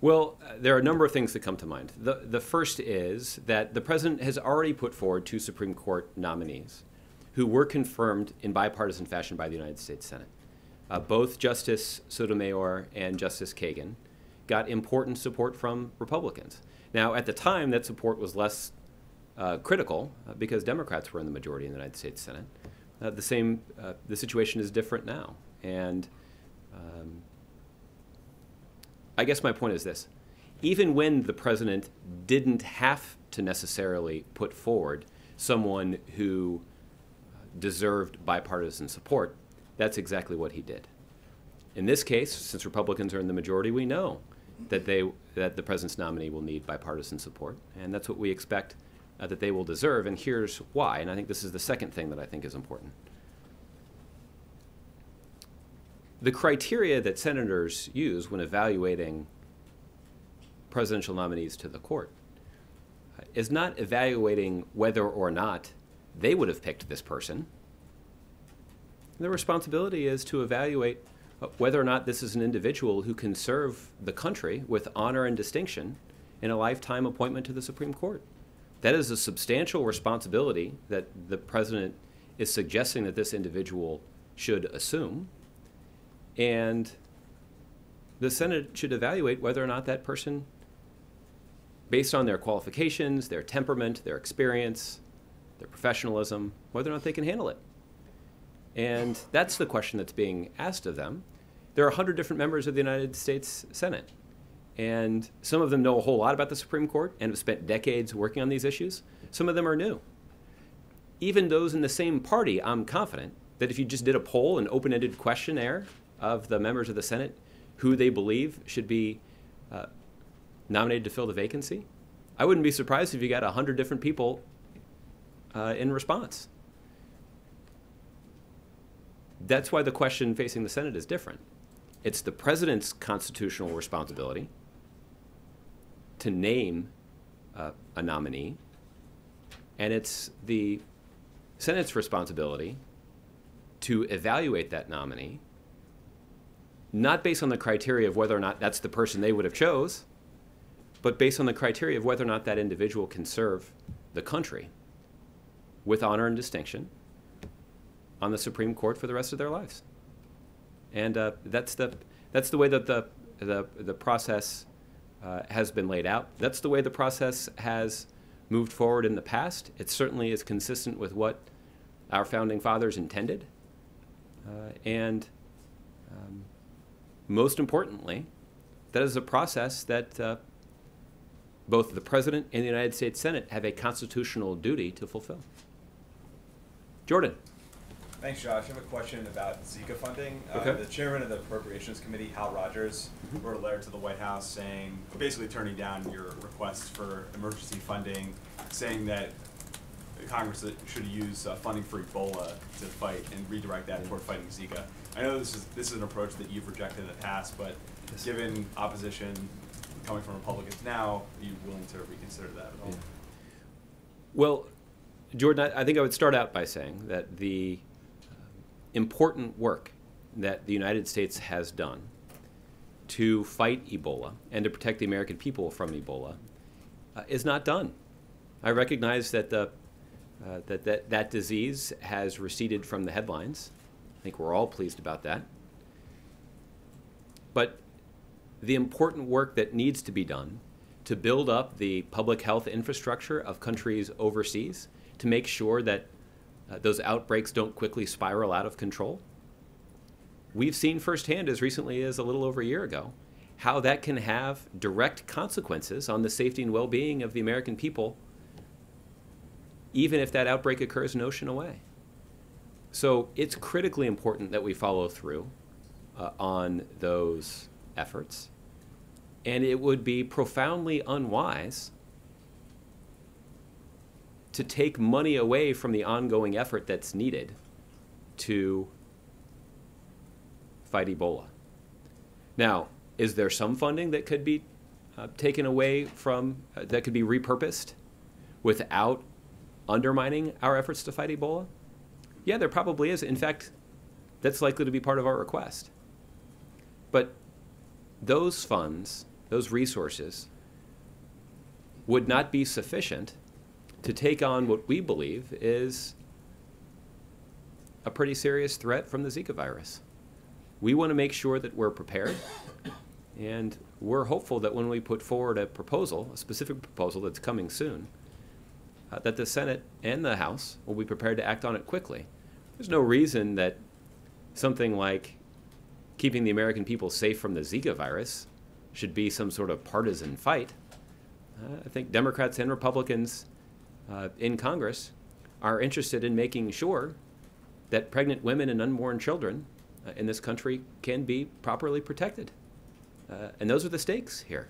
Well, uh, there are a number of things that come to mind. The, the first is that the president has already put forward two Supreme Court nominees who were confirmed in bipartisan fashion by the United States Senate. Uh, both Justice Sotomayor and Justice Kagan got important support from Republicans. Now, at the time, that support was less uh, critical uh, because Democrats were in the majority in the United States Senate. Uh, the same, uh, the situation is different now, and um, I guess my point is this: even when the president didn't have to necessarily put forward someone who deserved bipartisan support, that's exactly what he did. In this case, since Republicans are in the majority, we know that they that the president's nominee will need bipartisan support, and that's what we expect uh, that they will deserve. And here's why. And I think this is the second thing that I think is important. The criteria that senators use when evaluating presidential nominees to the court uh, is not evaluating whether or not they would have picked this person. The responsibility is to evaluate whether or not this is an individual who can serve the country with honor and distinction in a lifetime appointment to the Supreme Court. That is a substantial responsibility that the president is suggesting that this individual should assume. And the Senate should evaluate whether or not that person, based on their qualifications, their temperament, their experience, their professionalism, whether or not they can handle it. And that's the question that's being asked of them. There are 100 different members of the United States Senate. And some of them know a whole lot about the Supreme Court and have spent decades working on these issues. Some of them are new. Even those in the same party, I'm confident that if you just did a poll, an open ended questionnaire of the members of the Senate who they believe should be uh, nominated to fill the vacancy, I wouldn't be surprised if you got 100 different people uh, in response. That's why the question facing the Senate is different. It's the president's constitutional responsibility to name uh, a nominee, and it's the Senate's responsibility to evaluate that nominee, not based on the criteria of whether or not that's the person they would have chose, but based on the criteria of whether or not that individual can serve the country with honor and distinction on the Supreme Court for the rest of their lives. And uh, that's the that's the way that the the the process uh, has been laid out. That's the way the process has moved forward in the past. It certainly is consistent with what our founding fathers intended. Uh, and um, most importantly, that is a process that uh, both the President and the United States Senate have a constitutional duty to fulfill. Jordan. Thanks, Josh. I have a question about Zika funding. Okay. Uh, the chairman of the Appropriations Committee, Hal Rogers, Mhm. wrote a letter to the White House saying, basically turning down your request for emergency funding, saying that Congress should use uh, funding for Ebola to fight and redirect that toward fighting Zika. I know this is this is an approach that you've rejected in the past, but Yes. given opposition coming from Republicans now, are you willing to reconsider that at all? Yeah. Well, Jordan, I, I think I would start out by saying that the important work that the United States has done to fight Ebola and to protect the American people from Ebola uh, is not done. I recognize that the uh, that, that that disease has receded from the headlines. I think we're all pleased about that. But the important work that needs to be done to build up the public health infrastructure of countries overseas to make sure that uh, those outbreaks don't quickly spiral out of control. We've seen firsthand, as recently as a little over a year ago, how that can have direct consequences on the safety and well being of the American people even if that outbreak occurs an ocean away. So it's critically important that we follow through uh, on those efforts. And it would be profoundly unwise to take money away from the ongoing effort that's needed to fight Ebola. Now, is there some funding that could be uh, taken away from, uh, that could be repurposed without undermining our efforts to fight Ebola? Yeah, there probably is. In fact, that's likely to be part of our request. But those funds, those resources, would not be sufficient to take on what we believe is a pretty serious threat from the Zika virus. We want to make sure that we're prepared, and we're hopeful that when we put forward a proposal, a specific proposal that's coming soon, uh, that the Senate and the House will be prepared to act on it quickly. There's no reason that something like keeping the American people safe from the Zika virus should be some sort of partisan fight. Uh, I think Democrats and Republicans uh, in Congress are interested in making sure that pregnant women and unborn children uh, in this country can be properly protected. Uh, and those are the stakes here.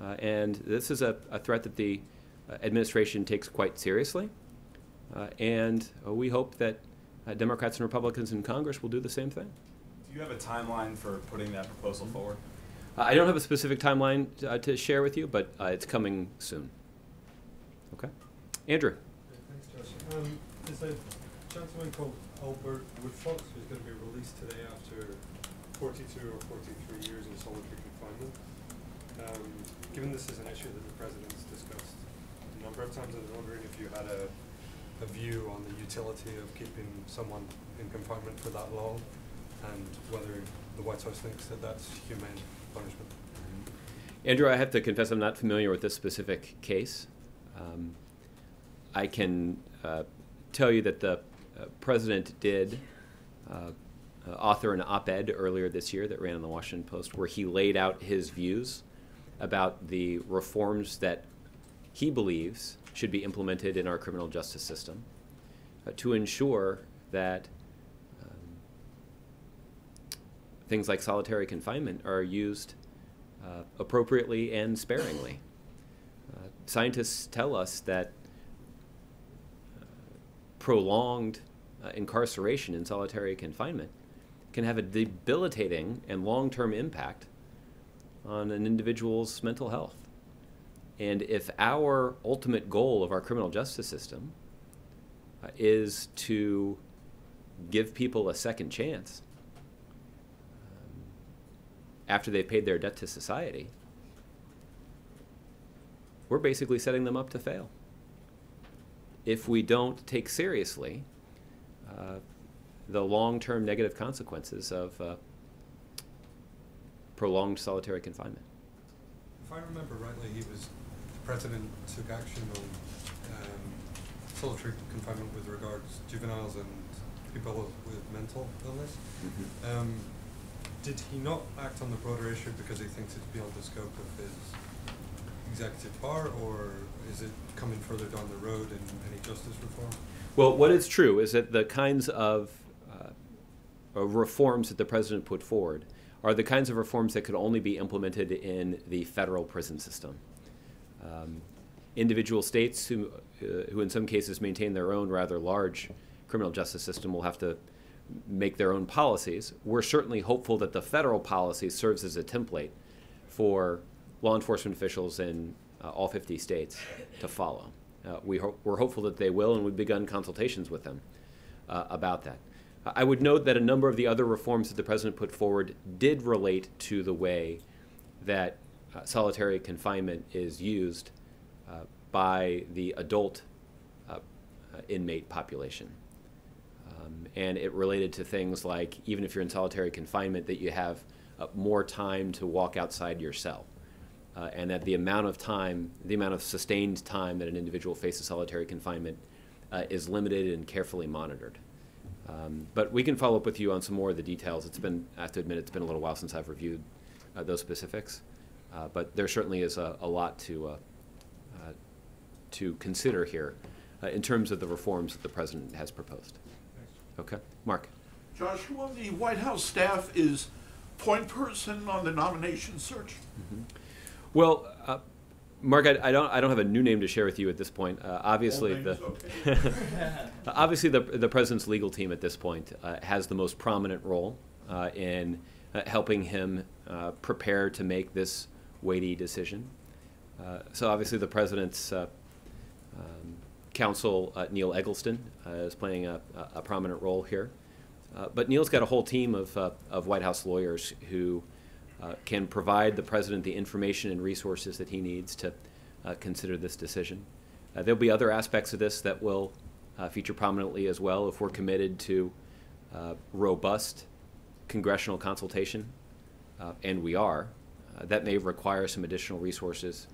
Uh, and this is a, a threat that the uh, administration takes quite seriously. Uh, and uh, we hope that Democrats and Republicans in Congress will do the same thing. Do you have a timeline for putting that proposal forward? I don't have a specific timeline to share with you, but it's coming soon. Andrew. Thanks, Josh. Um, there's a gentleman called Albert Woodfox who's going to be released today after 42 or 43 years in solitary confinement. Um, given this is an issue that the president's discussed a number of times. I was wondering if you had a, a view on the utility of keeping someone in confinement for that long and whether the White House thinks that that's humane punishment. Andrew, I have to confess I'm not familiar with this specific case. Um, I can uh, tell you that the uh, president did uh, uh author an op ed earlier this year that ran in the Washington Post where he laid out his views about the reforms that he believes should be implemented in our criminal justice system to ensure that um, things like solitary confinement are used uh, appropriately and sparingly. Uh, scientists tell us that prolonged uh, incarceration in solitary confinement can have a debilitating and long term impact on an individual's mental health. And if our ultimate goal of our criminal justice system uh, is to give people a second chance um, after they've paid their debt to society, we're basically setting them up to fail. If we don't take seriously uh, the long term negative consequences of uh, prolonged solitary confinement. If I remember rightly, he was the president took action on um, solitary confinement with regards to juveniles and people with mental illness. Mm-hmm. Um, did he not act on the broader issue because he thinks it's beyond the scope of his executive power, or is it coming further down the road in any justice reform? Well, what is true is that the kinds of uh, reforms that the president put forward are the kinds of reforms that could only be implemented in the federal prison system. Um, individual states who, uh, who in some cases maintain their own rather large criminal justice system will have to make their own policies. We're certainly hopeful that the federal policy serves as a template for law enforcement officials in uh, all 50 states to follow. Uh, we ho- we're hopeful that they will, and we've begun consultations with them uh, about that. I would note that a number of the other reforms that the president put forward did relate to the way that uh, solitary confinement is used uh, by the adult uh, inmate population. Um, and it related to things like even if you're in solitary confinement, that you have more time to walk outside your cell. Uh, and that the amount of time, the amount of sustained time that an individual faces solitary confinement uh, is limited and carefully monitored. Um, but we can follow up with you on some more of the details. It's been, I have to admit, it's been a little while since I've reviewed uh, those specifics. Uh, but there certainly is a, a lot to, uh, uh, to consider here uh, in terms of the reforms that the president has proposed. Okay, Mark. Joshua, the White House staff is point person on the nomination search. Well, uh, Mark, I, I don't, I don't have a new name to share with you at this point. Uh, obviously, the is obviously the the president's legal team at this point uh, has the most prominent role uh, in uh, helping him uh, prepare to make this weighty decision. Uh, so obviously, the president's uh, um, counsel, uh, Neil Eggleston, uh, is playing a, a prominent role here. Uh, but Neil's got a whole team of, uh, of White House lawyers who uh, can provide the president the information and resources that he needs to uh, consider this decision. Uh, there'll be other aspects of this that will uh, feature prominently as well if we're committed to uh, robust congressional consultation, uh, and we are. That may require some additional resources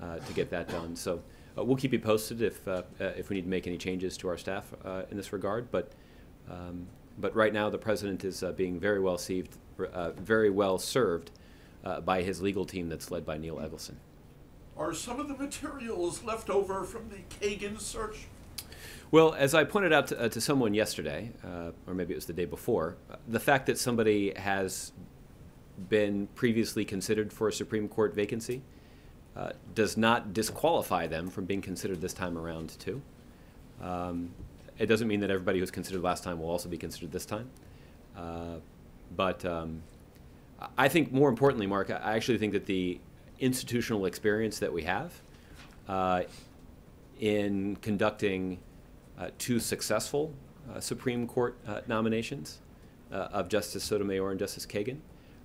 to get that done. So we'll keep you posted if, if we need to make any changes to our staff in this regard. But, um, but right now, the president is being very well received, uh, very well served uh, by his legal team that's led by Neil Eggleston. Are some of the materials left over from the Kagan search? Well, as I pointed out to, uh, to someone yesterday, uh, or maybe it was the day before, uh, the fact that somebody has been previously considered for a Supreme Court vacancy uh, does not disqualify them from being considered this time around, too. Um, it doesn't mean that everybody who was considered last time will also be considered this time. Uh, but um, I think more importantly, Mark, I actually think that the institutional experience that we have uh, in conducting uh, two successful uh, Supreme Court uh, nominations uh, of Justice Sotomayor and Justice Kagan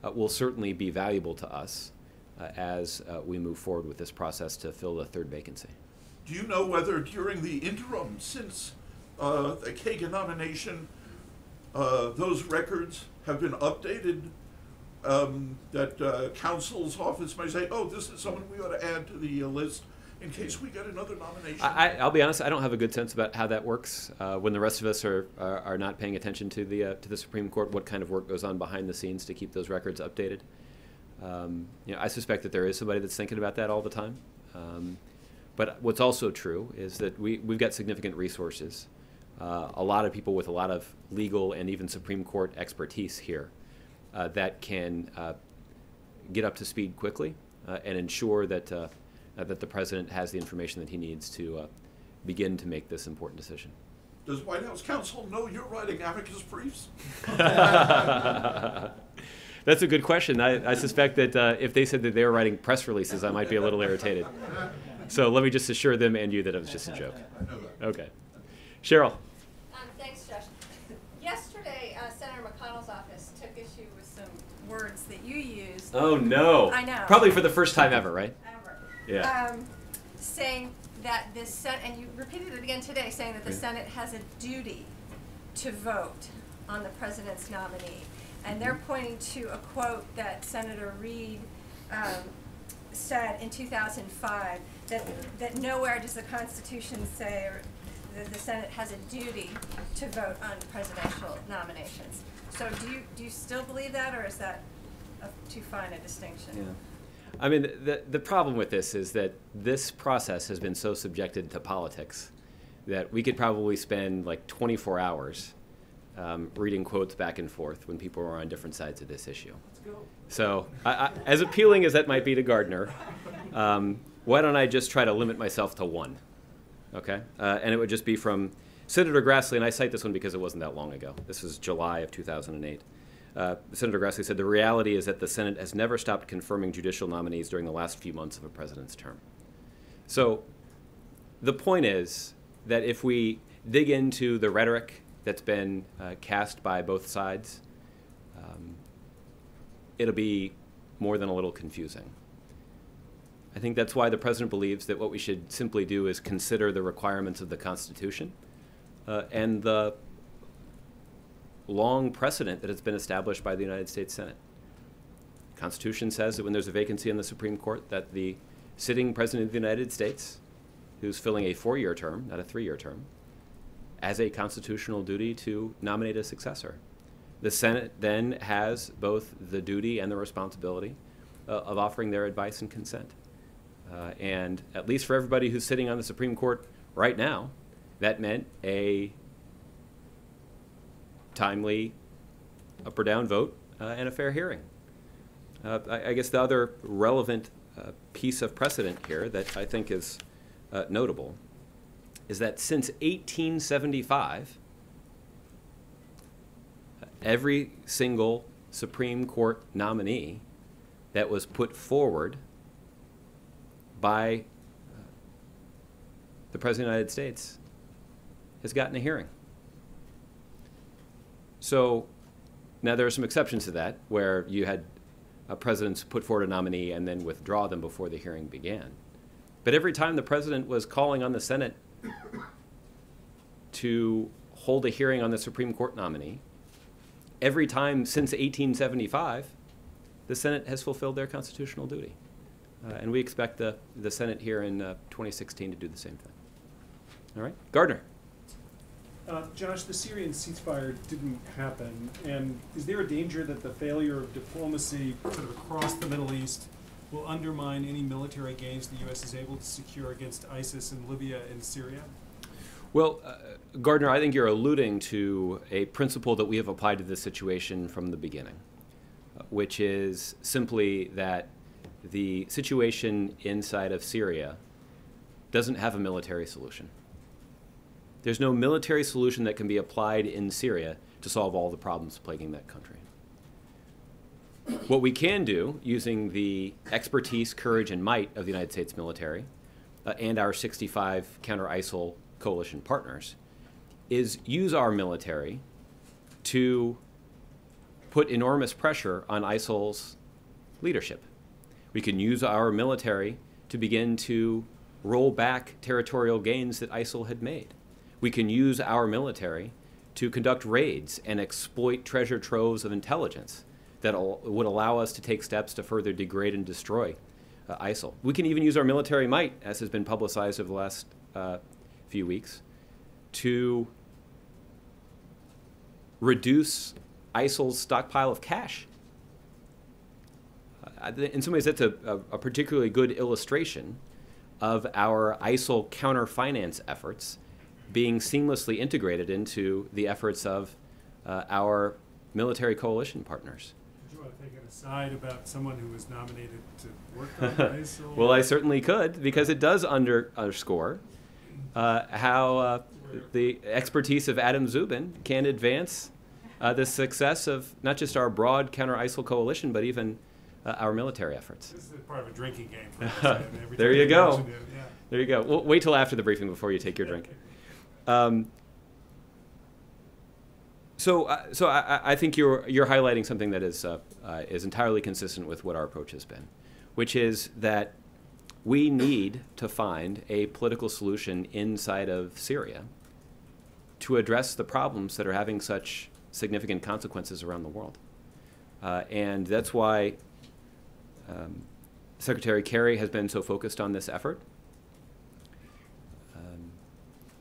uh, will certainly be valuable to us as we move forward with this process to fill the third vacancy. Do you know whether during the interim since the Kagan nomination, those records have been updated? Um, that uh, counsel's office may say, "Oh, this is someone we ought to add to the uh, list in case we get another nomination." I, I- I'll be honest. I don't have a good sense about how that works. Uh, when the rest of us are, are, are not paying attention to the uh, to the Supreme Court, what kind of work goes on behind the scenes to keep those records updated? Um, you know, I suspect that there is somebody that's thinking about that all the time. Um, but what's also true is that we we've got significant resources, uh, a lot of people with a lot of legal and even Supreme Court expertise here uh, that can uh, get up to speed quickly uh, and ensure that, uh, uh, that the president has the information that he needs to uh, begin to make this important decision. Does White House counsel know you're writing amicus briefs? That's a good question. I, I suspect that uh, if they said that they were writing press releases, I might be a little irritated. So let me just assure them and you that it was just a joke. Okay. Cheryl. Um, thanks, Josh. Yesterday, uh, Senator McConnell's office took issue with some words that you used. Oh, no. I know. Probably for the first time ever, right? Ever. Yeah. Um, saying that the Senate, and you repeated it again today, saying that the Yeah. Senate has a duty to vote on the president's nominee. And they're pointing to a quote that Senator Reid um, said in 2005 that, that nowhere does the Constitution say or that the Senate has a duty to vote on presidential nominations. So do you, do you still believe that, or is that a, too fine a distinction? Yeah. I mean, the, the problem with this is that this process has been so subjected to politics that we could probably spend like 24 hours um, reading quotes back and forth when people are on different sides of this issue. So, I, I, as appealing as that might be to Gardiner, um, why don't I just try to limit myself to one? Okay? Uh, and it would just be from Senator Grassley, and I cite this one because it wasn't that long ago. This was July of 2008. Uh, Senator Grassley said the reality is that the Senate has never stopped confirming judicial nominees during the last few months of a president's term. So the point is that if we dig into the rhetoric that's been uh, cast by both sides, um, it'll be more than a little confusing. I think that's why the president believes that what we should simply do is consider the requirements of the Constitution uh, and the long precedent that has been established by the United States Senate. Constitution says that when there's a vacancy in the Supreme Court, that the sitting president of the United States, who's filling a four-year term, not a three-year term, has a constitutional duty to nominate a successor. The Senate then has both the duty and the responsibility uh, of offering their advice and consent. Uh, and at least for everybody who's sitting on the Supreme Court right now, that meant a timely up or down vote uh, and a fair hearing. Uh, I, I guess the other relevant uh, piece of precedent here that I think is uh, notable is that since 1875, every single Supreme Court nominee that was put forward by uh, the President of the United States has gotten a hearing. So now there are some exceptions to that where you had presidents put forward a nominee and then withdraw them before the hearing began. But every time the president was calling on the Senate to hold a hearing on the Supreme Court nominee, every time since 1875, the Senate has fulfilled their constitutional duty. Uh, and we expect the, the Senate here in uh, 2016 to do the same thing. All right? Gardiner. Uh, Josh, the Syrian ceasefire didn't happen, and is there a danger that the failure of diplomacy sort of across the Middle East will undermine any military gains the U.S. is able to secure against ISIS in Libya and Syria? Well, uh, Gardiner, I think you're alluding to a principle that we have applied to this situation from the beginning, uh, which is simply that the situation inside of Syria doesn't have a military solution. There's no military solution that can be applied in Syria to solve all the problems plaguing that country. What we can do, using the expertise, courage, and might of the United States military uh, and our 65 counter ISIL coalition partners, is use our military to put enormous pressure on ISIL's leadership. We can use our military to begin to roll back territorial gains that ISIL had made. We can use our military to conduct raids and exploit treasure troves of intelligence that would allow us to take steps to further degrade and destroy uh, ISIL. We can even use our military might, as has been publicized over the last uh, few weeks, to reduce ISIL's stockpile of cash. Uh, in some ways, that's a, a, particularly good illustration of our ISIL counter finance efforts being seamlessly integrated into the efforts of uh, our military coalition partners. Did you want to take an aside about someone who was nominated to work on ISIL? well, I certainly could, because it does under, underscore uh, how uh, the expertise of Adam Szubin can advance uh, the success of not just our broad counter ISIL coalition, but even uh, our military efforts. This is part of a drinking game. For us, there you go. It, yeah. There you go. Well, wait till after the briefing before you take your drink. Um, so, uh, so I, I, think you're you're highlighting something that is uh, uh, is entirely consistent with what our approach has been, which is that we need to find a political solution inside of Syria to address the problems that are having such significant consequences around the world, uh, and that's why um, Secretary Kerry has been so focused on this effort.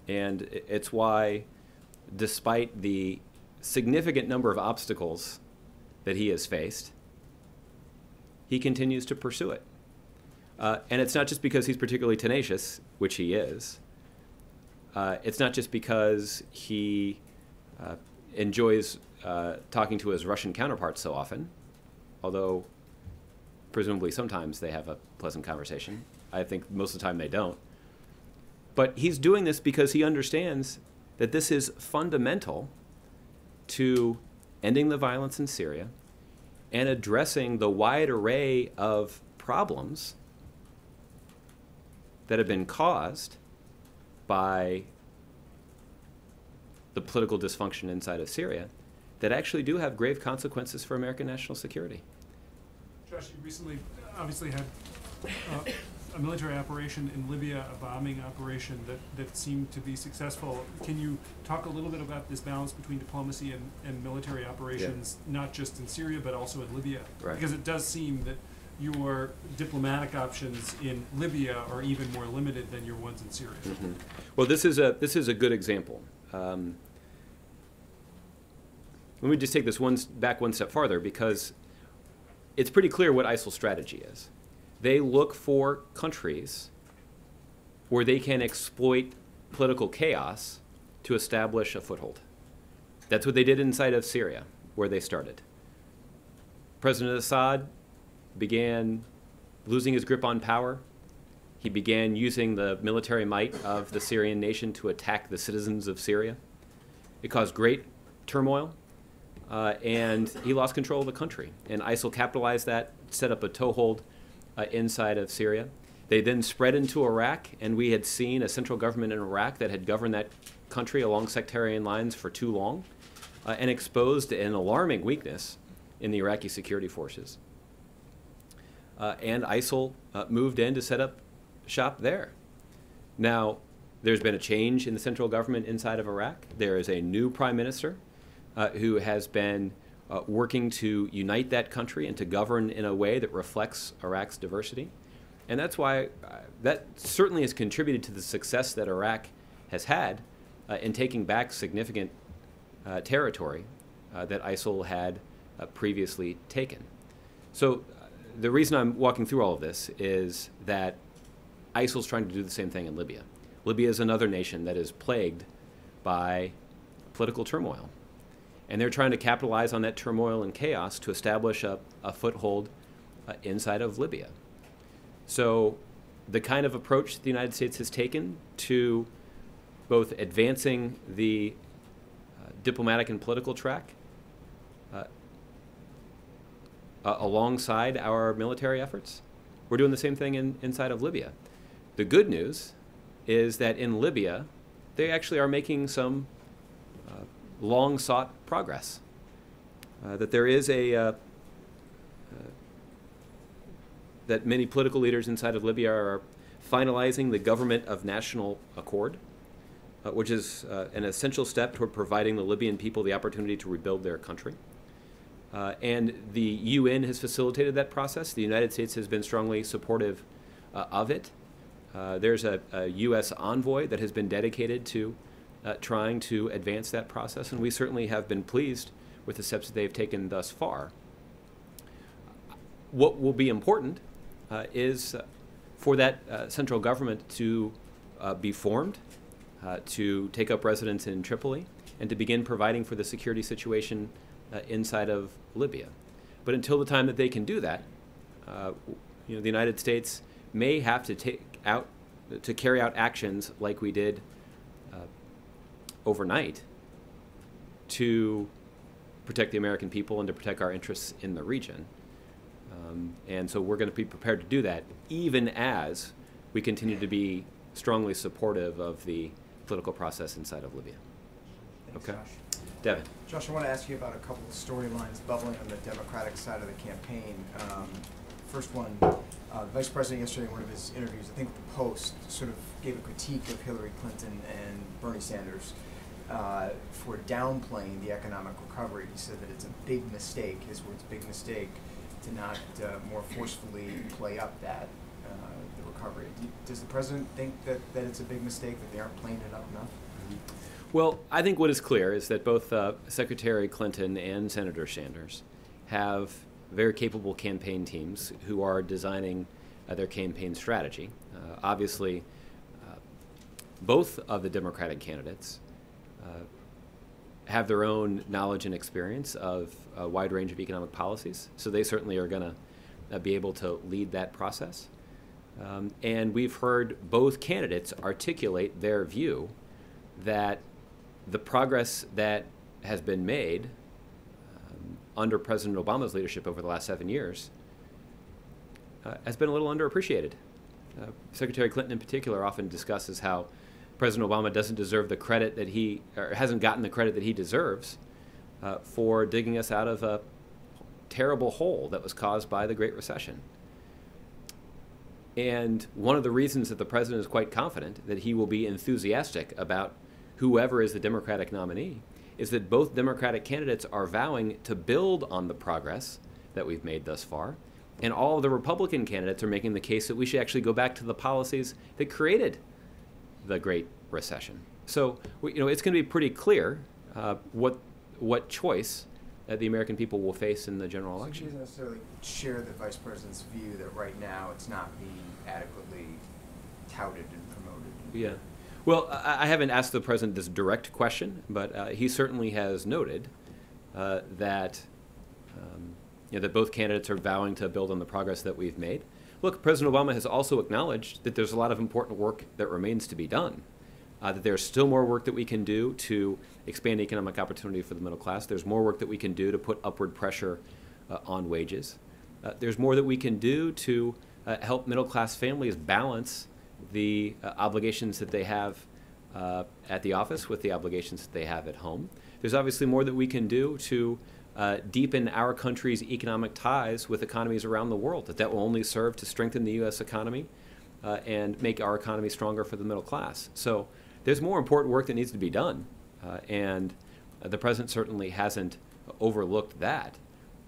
And it's why, despite the significant number of obstacles that he has faced, he continues to pursue it. Uh, and it's not just because he's particularly tenacious, which he is. Uh, it's not just because he uh, enjoys uh, talking to his Russian counterparts so often, although presumably sometimes they have a pleasant conversation. I think most of the time they don't. But he's doing this because he understands that this is fundamental to ending the violence in Syria and addressing the wide array of problems that have been caused by the political dysfunction inside of Syria that actually do have grave consequences for American national security. Josh, you recently obviously had uh, a military operation in Libya, a bombing operation that, that seemed to be successful. Can you talk a little bit about this balance between diplomacy and, and military operations, not just in Syria, but also in Libya? Right. Because it does seem that your diplomatic options in Libya are even more limited than your ones in Syria. Mhm. Well, this is a this is a good example. Um, let me just take this one back one step farther because it's pretty clear what ISIL's strategy is. They look for countries where they can exploit political chaos to establish a foothold. That's what they did inside of Syria, where they started. President Assad began losing his grip on power. He began using the military might of the Syrian nation to attack the citizens of Syria. It caused great turmoil, uh, and he lost control of the country. And ISIL capitalized that, set up a toehold uh, inside of Syria. They then spread into Iraq, and we had seen a central government in Iraq that had governed that country along sectarian lines for too long uh, and exposed an alarming weakness in the Iraqi security forces. Uh, and ISIL uh, moved in to set up shop there. Now, there's been a change in the central government inside of Iraq. There is a new prime minister uh, who has been uh, working to unite that country and to govern in a way that reflects Iraq's diversity. And that's why uh, that certainly has contributed to the success that Iraq has had uh, in taking back significant uh, territory uh, that ISIL had uh, previously taken. So, the reason I'm walking through all of this is that ISIL is trying to do the same thing in Libya. Libya is another nation that is plagued by political turmoil. And they're trying to capitalize on that turmoil and chaos to establish a, a foothold uh, inside of Libya. So, the kind of approach the United States has taken to both advancing the uh, diplomatic and political track uh, alongside our military efforts, we're doing the same thing in, inside of Libya. The good news is that in Libya, they actually are making some uh, long sought progress. Uh, that there is a, uh, uh, that many political leaders inside of Libya are finalizing the government of national accord, uh, which is uh, an essential step toward providing the Libyan people the opportunity to rebuild their country. And the UN has facilitated that process. The United States has been strongly supportive of it. There's a, a, U.S. envoy that has been dedicated to uh, trying to advance that process, and we certainly have been pleased with the steps that they've taken thus far. What will be important uh, is uh, for that uh, central government to uh, be formed, to take up residence in Tripoli, and to begin providing for the security situation inside of Libya. But until the time that they can do that, you know, the United States may have to take out to carry out actions like we did overnight to protect the American people and to protect our interests in the region. Um, and so we're going to be prepared to do that, even as we continue to be strongly supportive of the political process inside of Libya. Thanks, okay. Josh. Devin. Josh, I want to ask you about a couple of storylines bubbling on the Democratic side of the campaign. Um, first one, uh, the Vice President yesterday in one of his interviews, I think with the Post, sort of gave a critique of Hillary Clinton and Bernie Sanders uh, for downplaying the economic recovery. He said that it's a big mistake, his words, big mistake, to not uh, more forcefully play up that, uh, the recovery. Does the President think that, that it's a big mistake, that they aren't playing it up enough? Well, I think what is clear is that both uh, Secretary Clinton and Senator Sanders have very capable campaign teams who are designing uh, their campaign strategy. Uh, obviously, both of the Democratic candidates have their own knowledge and experience of a wide range of economic policies, so they certainly are going to uh, be able to lead that process. Um, and we've heard both candidates articulate their view that the progress that has been made um, under President Obama's leadership over the last seven years uh, has been a little underappreciated. Uh, Secretary Clinton, in particular, often discusses how President Obama doesn't deserve the credit that he, or hasn't gotten the credit that he deserves uh, for digging us out of a terrible hole that was caused by the Great Recession. And one of the reasons that the president is quite confident that he will be enthusiastic about whoever is the Democratic nominee is that both Democratic candidates are vowing to build on the progress that we've made thus far. And all of the Republican candidates are making the case that we should actually go back to the policies that created the Great Recession. So, you know, it's going to be pretty clear uh, what, what choice uh, the American people will face in the general So election. doesn't necessarily share the vice president's view that right now it's not being adequately touted and promoted. Yeah. Well, I, I haven't asked the president this direct question, but uh, he certainly has noted uh, that um, you know, that both candidates are vowing to build on the progress that we've made. Look, President Obama has also acknowledged that there's a lot of important work that remains to be done. Uh, that there's still more work that we can do to expand economic opportunity for the middle class. There's more work that we can do to put upward pressure uh, on wages. Uh, there's more that we can do to uh, help middle class families balance the uh, obligations that they have uh, at the office with the obligations that they have at home. There's obviously more that we can do to uh, deepen our country's economic ties with economies around the world. That that will only serve to strengthen the U.S. economy uh, and make our economy stronger for the middle class. So there's more important work that needs to be done, uh, and the president certainly hasn't overlooked that.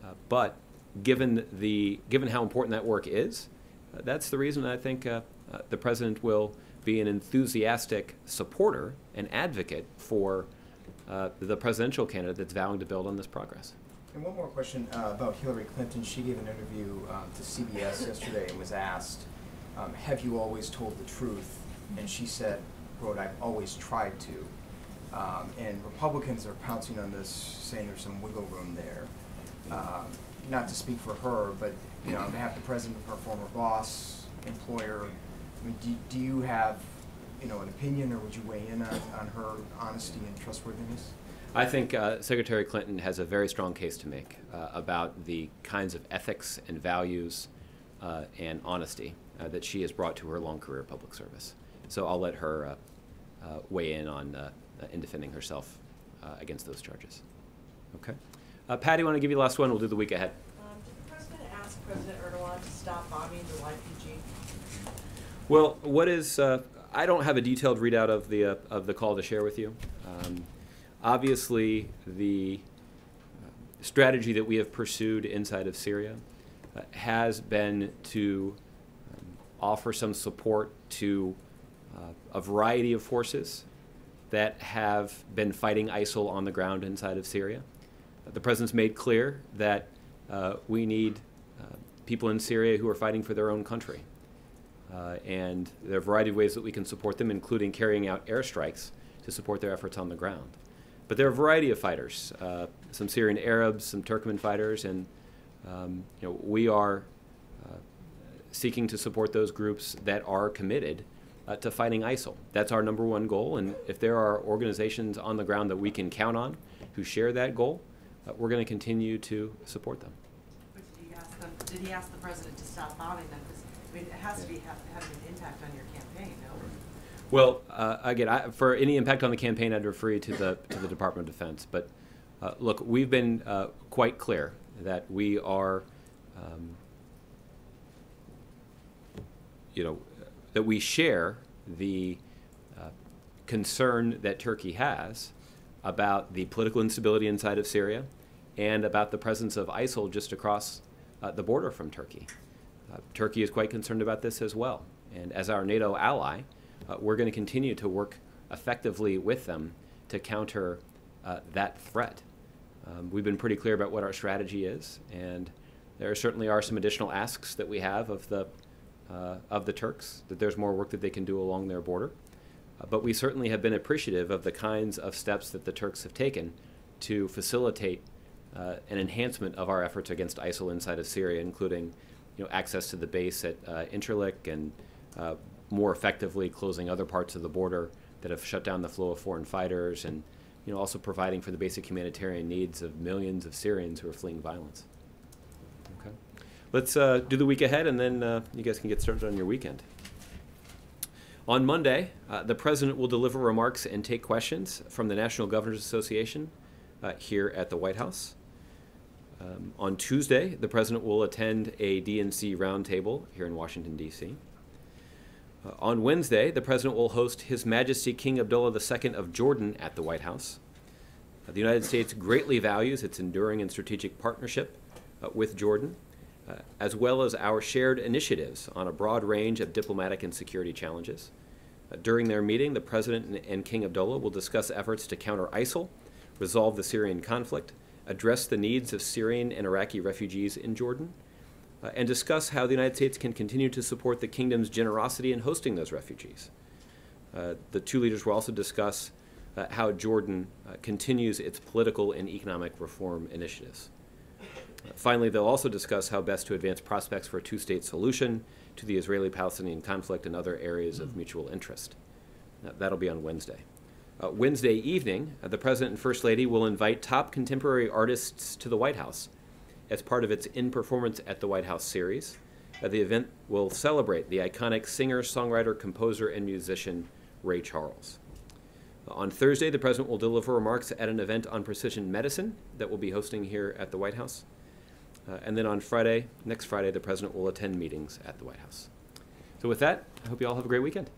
Uh, but given the given how important that work is, uh, that's the reason I think uh, the president will be an enthusiastic supporter and advocate for uh, the presidential candidate that's vowing to build on this progress. And one more question uh, about Hillary Clinton. She gave an interview um, to CBS yesterday and was asked, um, "Have you always told the truth?" And she said, "Quote: I've always tried to." Um, and Republicans are pouncing on this, saying there's some wiggle room there. Um, not to speak for her, but you know, on behalf of the president, of her former boss, employer, I mean, do, do you have, you know, an opinion, or would you weigh in on, on her honesty and trustworthiness? I think uh, Secretary Clinton has a very strong case to make uh, about the kinds of ethics and values uh, and honesty uh, that she has brought to her long career of public service. So I'll let her uh, uh, weigh in on uh, in defending herself uh, against those charges. Okay. Uh, Patty, want to give you the last one? We'll do the week ahead. Um, did the president ask President Erdogan to stop bombing the YPG? Well, what is? Uh, I don't have a detailed readout of the uh, of the call to share with you. Um, obviously, the uh, strategy that we have pursued inside of Syria uh, has been to um, offer some support to uh, a variety of forces that have been fighting ISIL on the ground inside of Syria. The president's made clear that uh, we need uh, people in Syria who are fighting for their own country. Uh, and there are a variety of ways that we can support them, including carrying out airstrikes to support their efforts on the ground. But there are a variety of fighters, uh, some Syrian Arabs, some Turkmen fighters, and um, you know, we are uh, seeking to support those groups that are committed uh, to fighting ISIL. That's our number one goal, and if there are organizations on the ground that we can count on who share that goal, uh, we're going to continue to support them. Did he ask them, did he ask the president to stop bombing them? Because, I mean, it has to be, ha- having an impact on your? Well, uh, again, I, for any impact on the campaign, I'd refer you to the to the Department of Defense. But uh, look, we've been uh, quite clear that we are, um, you know, that we share the uh, concern that Turkey has about the political instability inside of Syria and about the presence of ISIL just across uh, the border from Turkey. Uh, Turkey is quite concerned about this as well. And as our NATO ally, uh, we're going to continue to work effectively with them to counter uh, that threat. Um, we've been pretty clear about what our strategy is, and there certainly are some additional asks that we have of the uh, of the Turks that there's more work that they can do along their border. Uh, but we certainly have been appreciative of the kinds of steps that the Turks have taken to facilitate uh, an enhancement of our efforts against ISIL inside of Syria, including you know, access to the base at uh, Incirlik and uh, more effectively closing other parts of the border that have shut down the flow of foreign fighters and you know, also providing for the basic humanitarian needs of millions of Syrians who are fleeing violence. Okay. Let's uh, do the week ahead, and then uh, you guys can get started on your weekend. On Monday, uh, the president will deliver remarks and take questions from the National Governors Association uh, here at the White House. Um, on Tuesday, the president will attend a DNC roundtable here in Washington, D.C. Uh, on Wednesday, the President will host His Majesty King Abdullah II of Jordan at the White House. Uh, the United States greatly values its enduring and strategic partnership uh, with Jordan, uh, as well as our shared initiatives on a broad range of diplomatic and security challenges. Uh, during their meeting, the President and, and King Abdullah will discuss efforts to counter ISIL, resolve the Syrian conflict, address the needs of Syrian and Iraqi refugees in Jordan, uh, and discuss how the United States can continue to support the kingdom's generosity in hosting those refugees. Uh, the two leaders will also discuss uh, how Jordan uh, continues its political and economic reform initiatives. Uh, finally, they'll also discuss how best to advance prospects for a two state solution to the Israeli Palestinian conflict and other areas of mutual interest. Uh, that'll be on Wednesday. Wednesday evening, the President and First Lady will invite top contemporary artists to the White House as part of its In Performance at the White House series. Uh, the event will celebrate the iconic singer, songwriter, composer, and musician Ray Charles. On Thursday, the President will deliver remarks at an event on precision medicine that we'll be hosting here at the White House. Uh, and then on Friday, next Friday, the President will attend meetings at the White House. So, with that, I hope you all have a great weekend.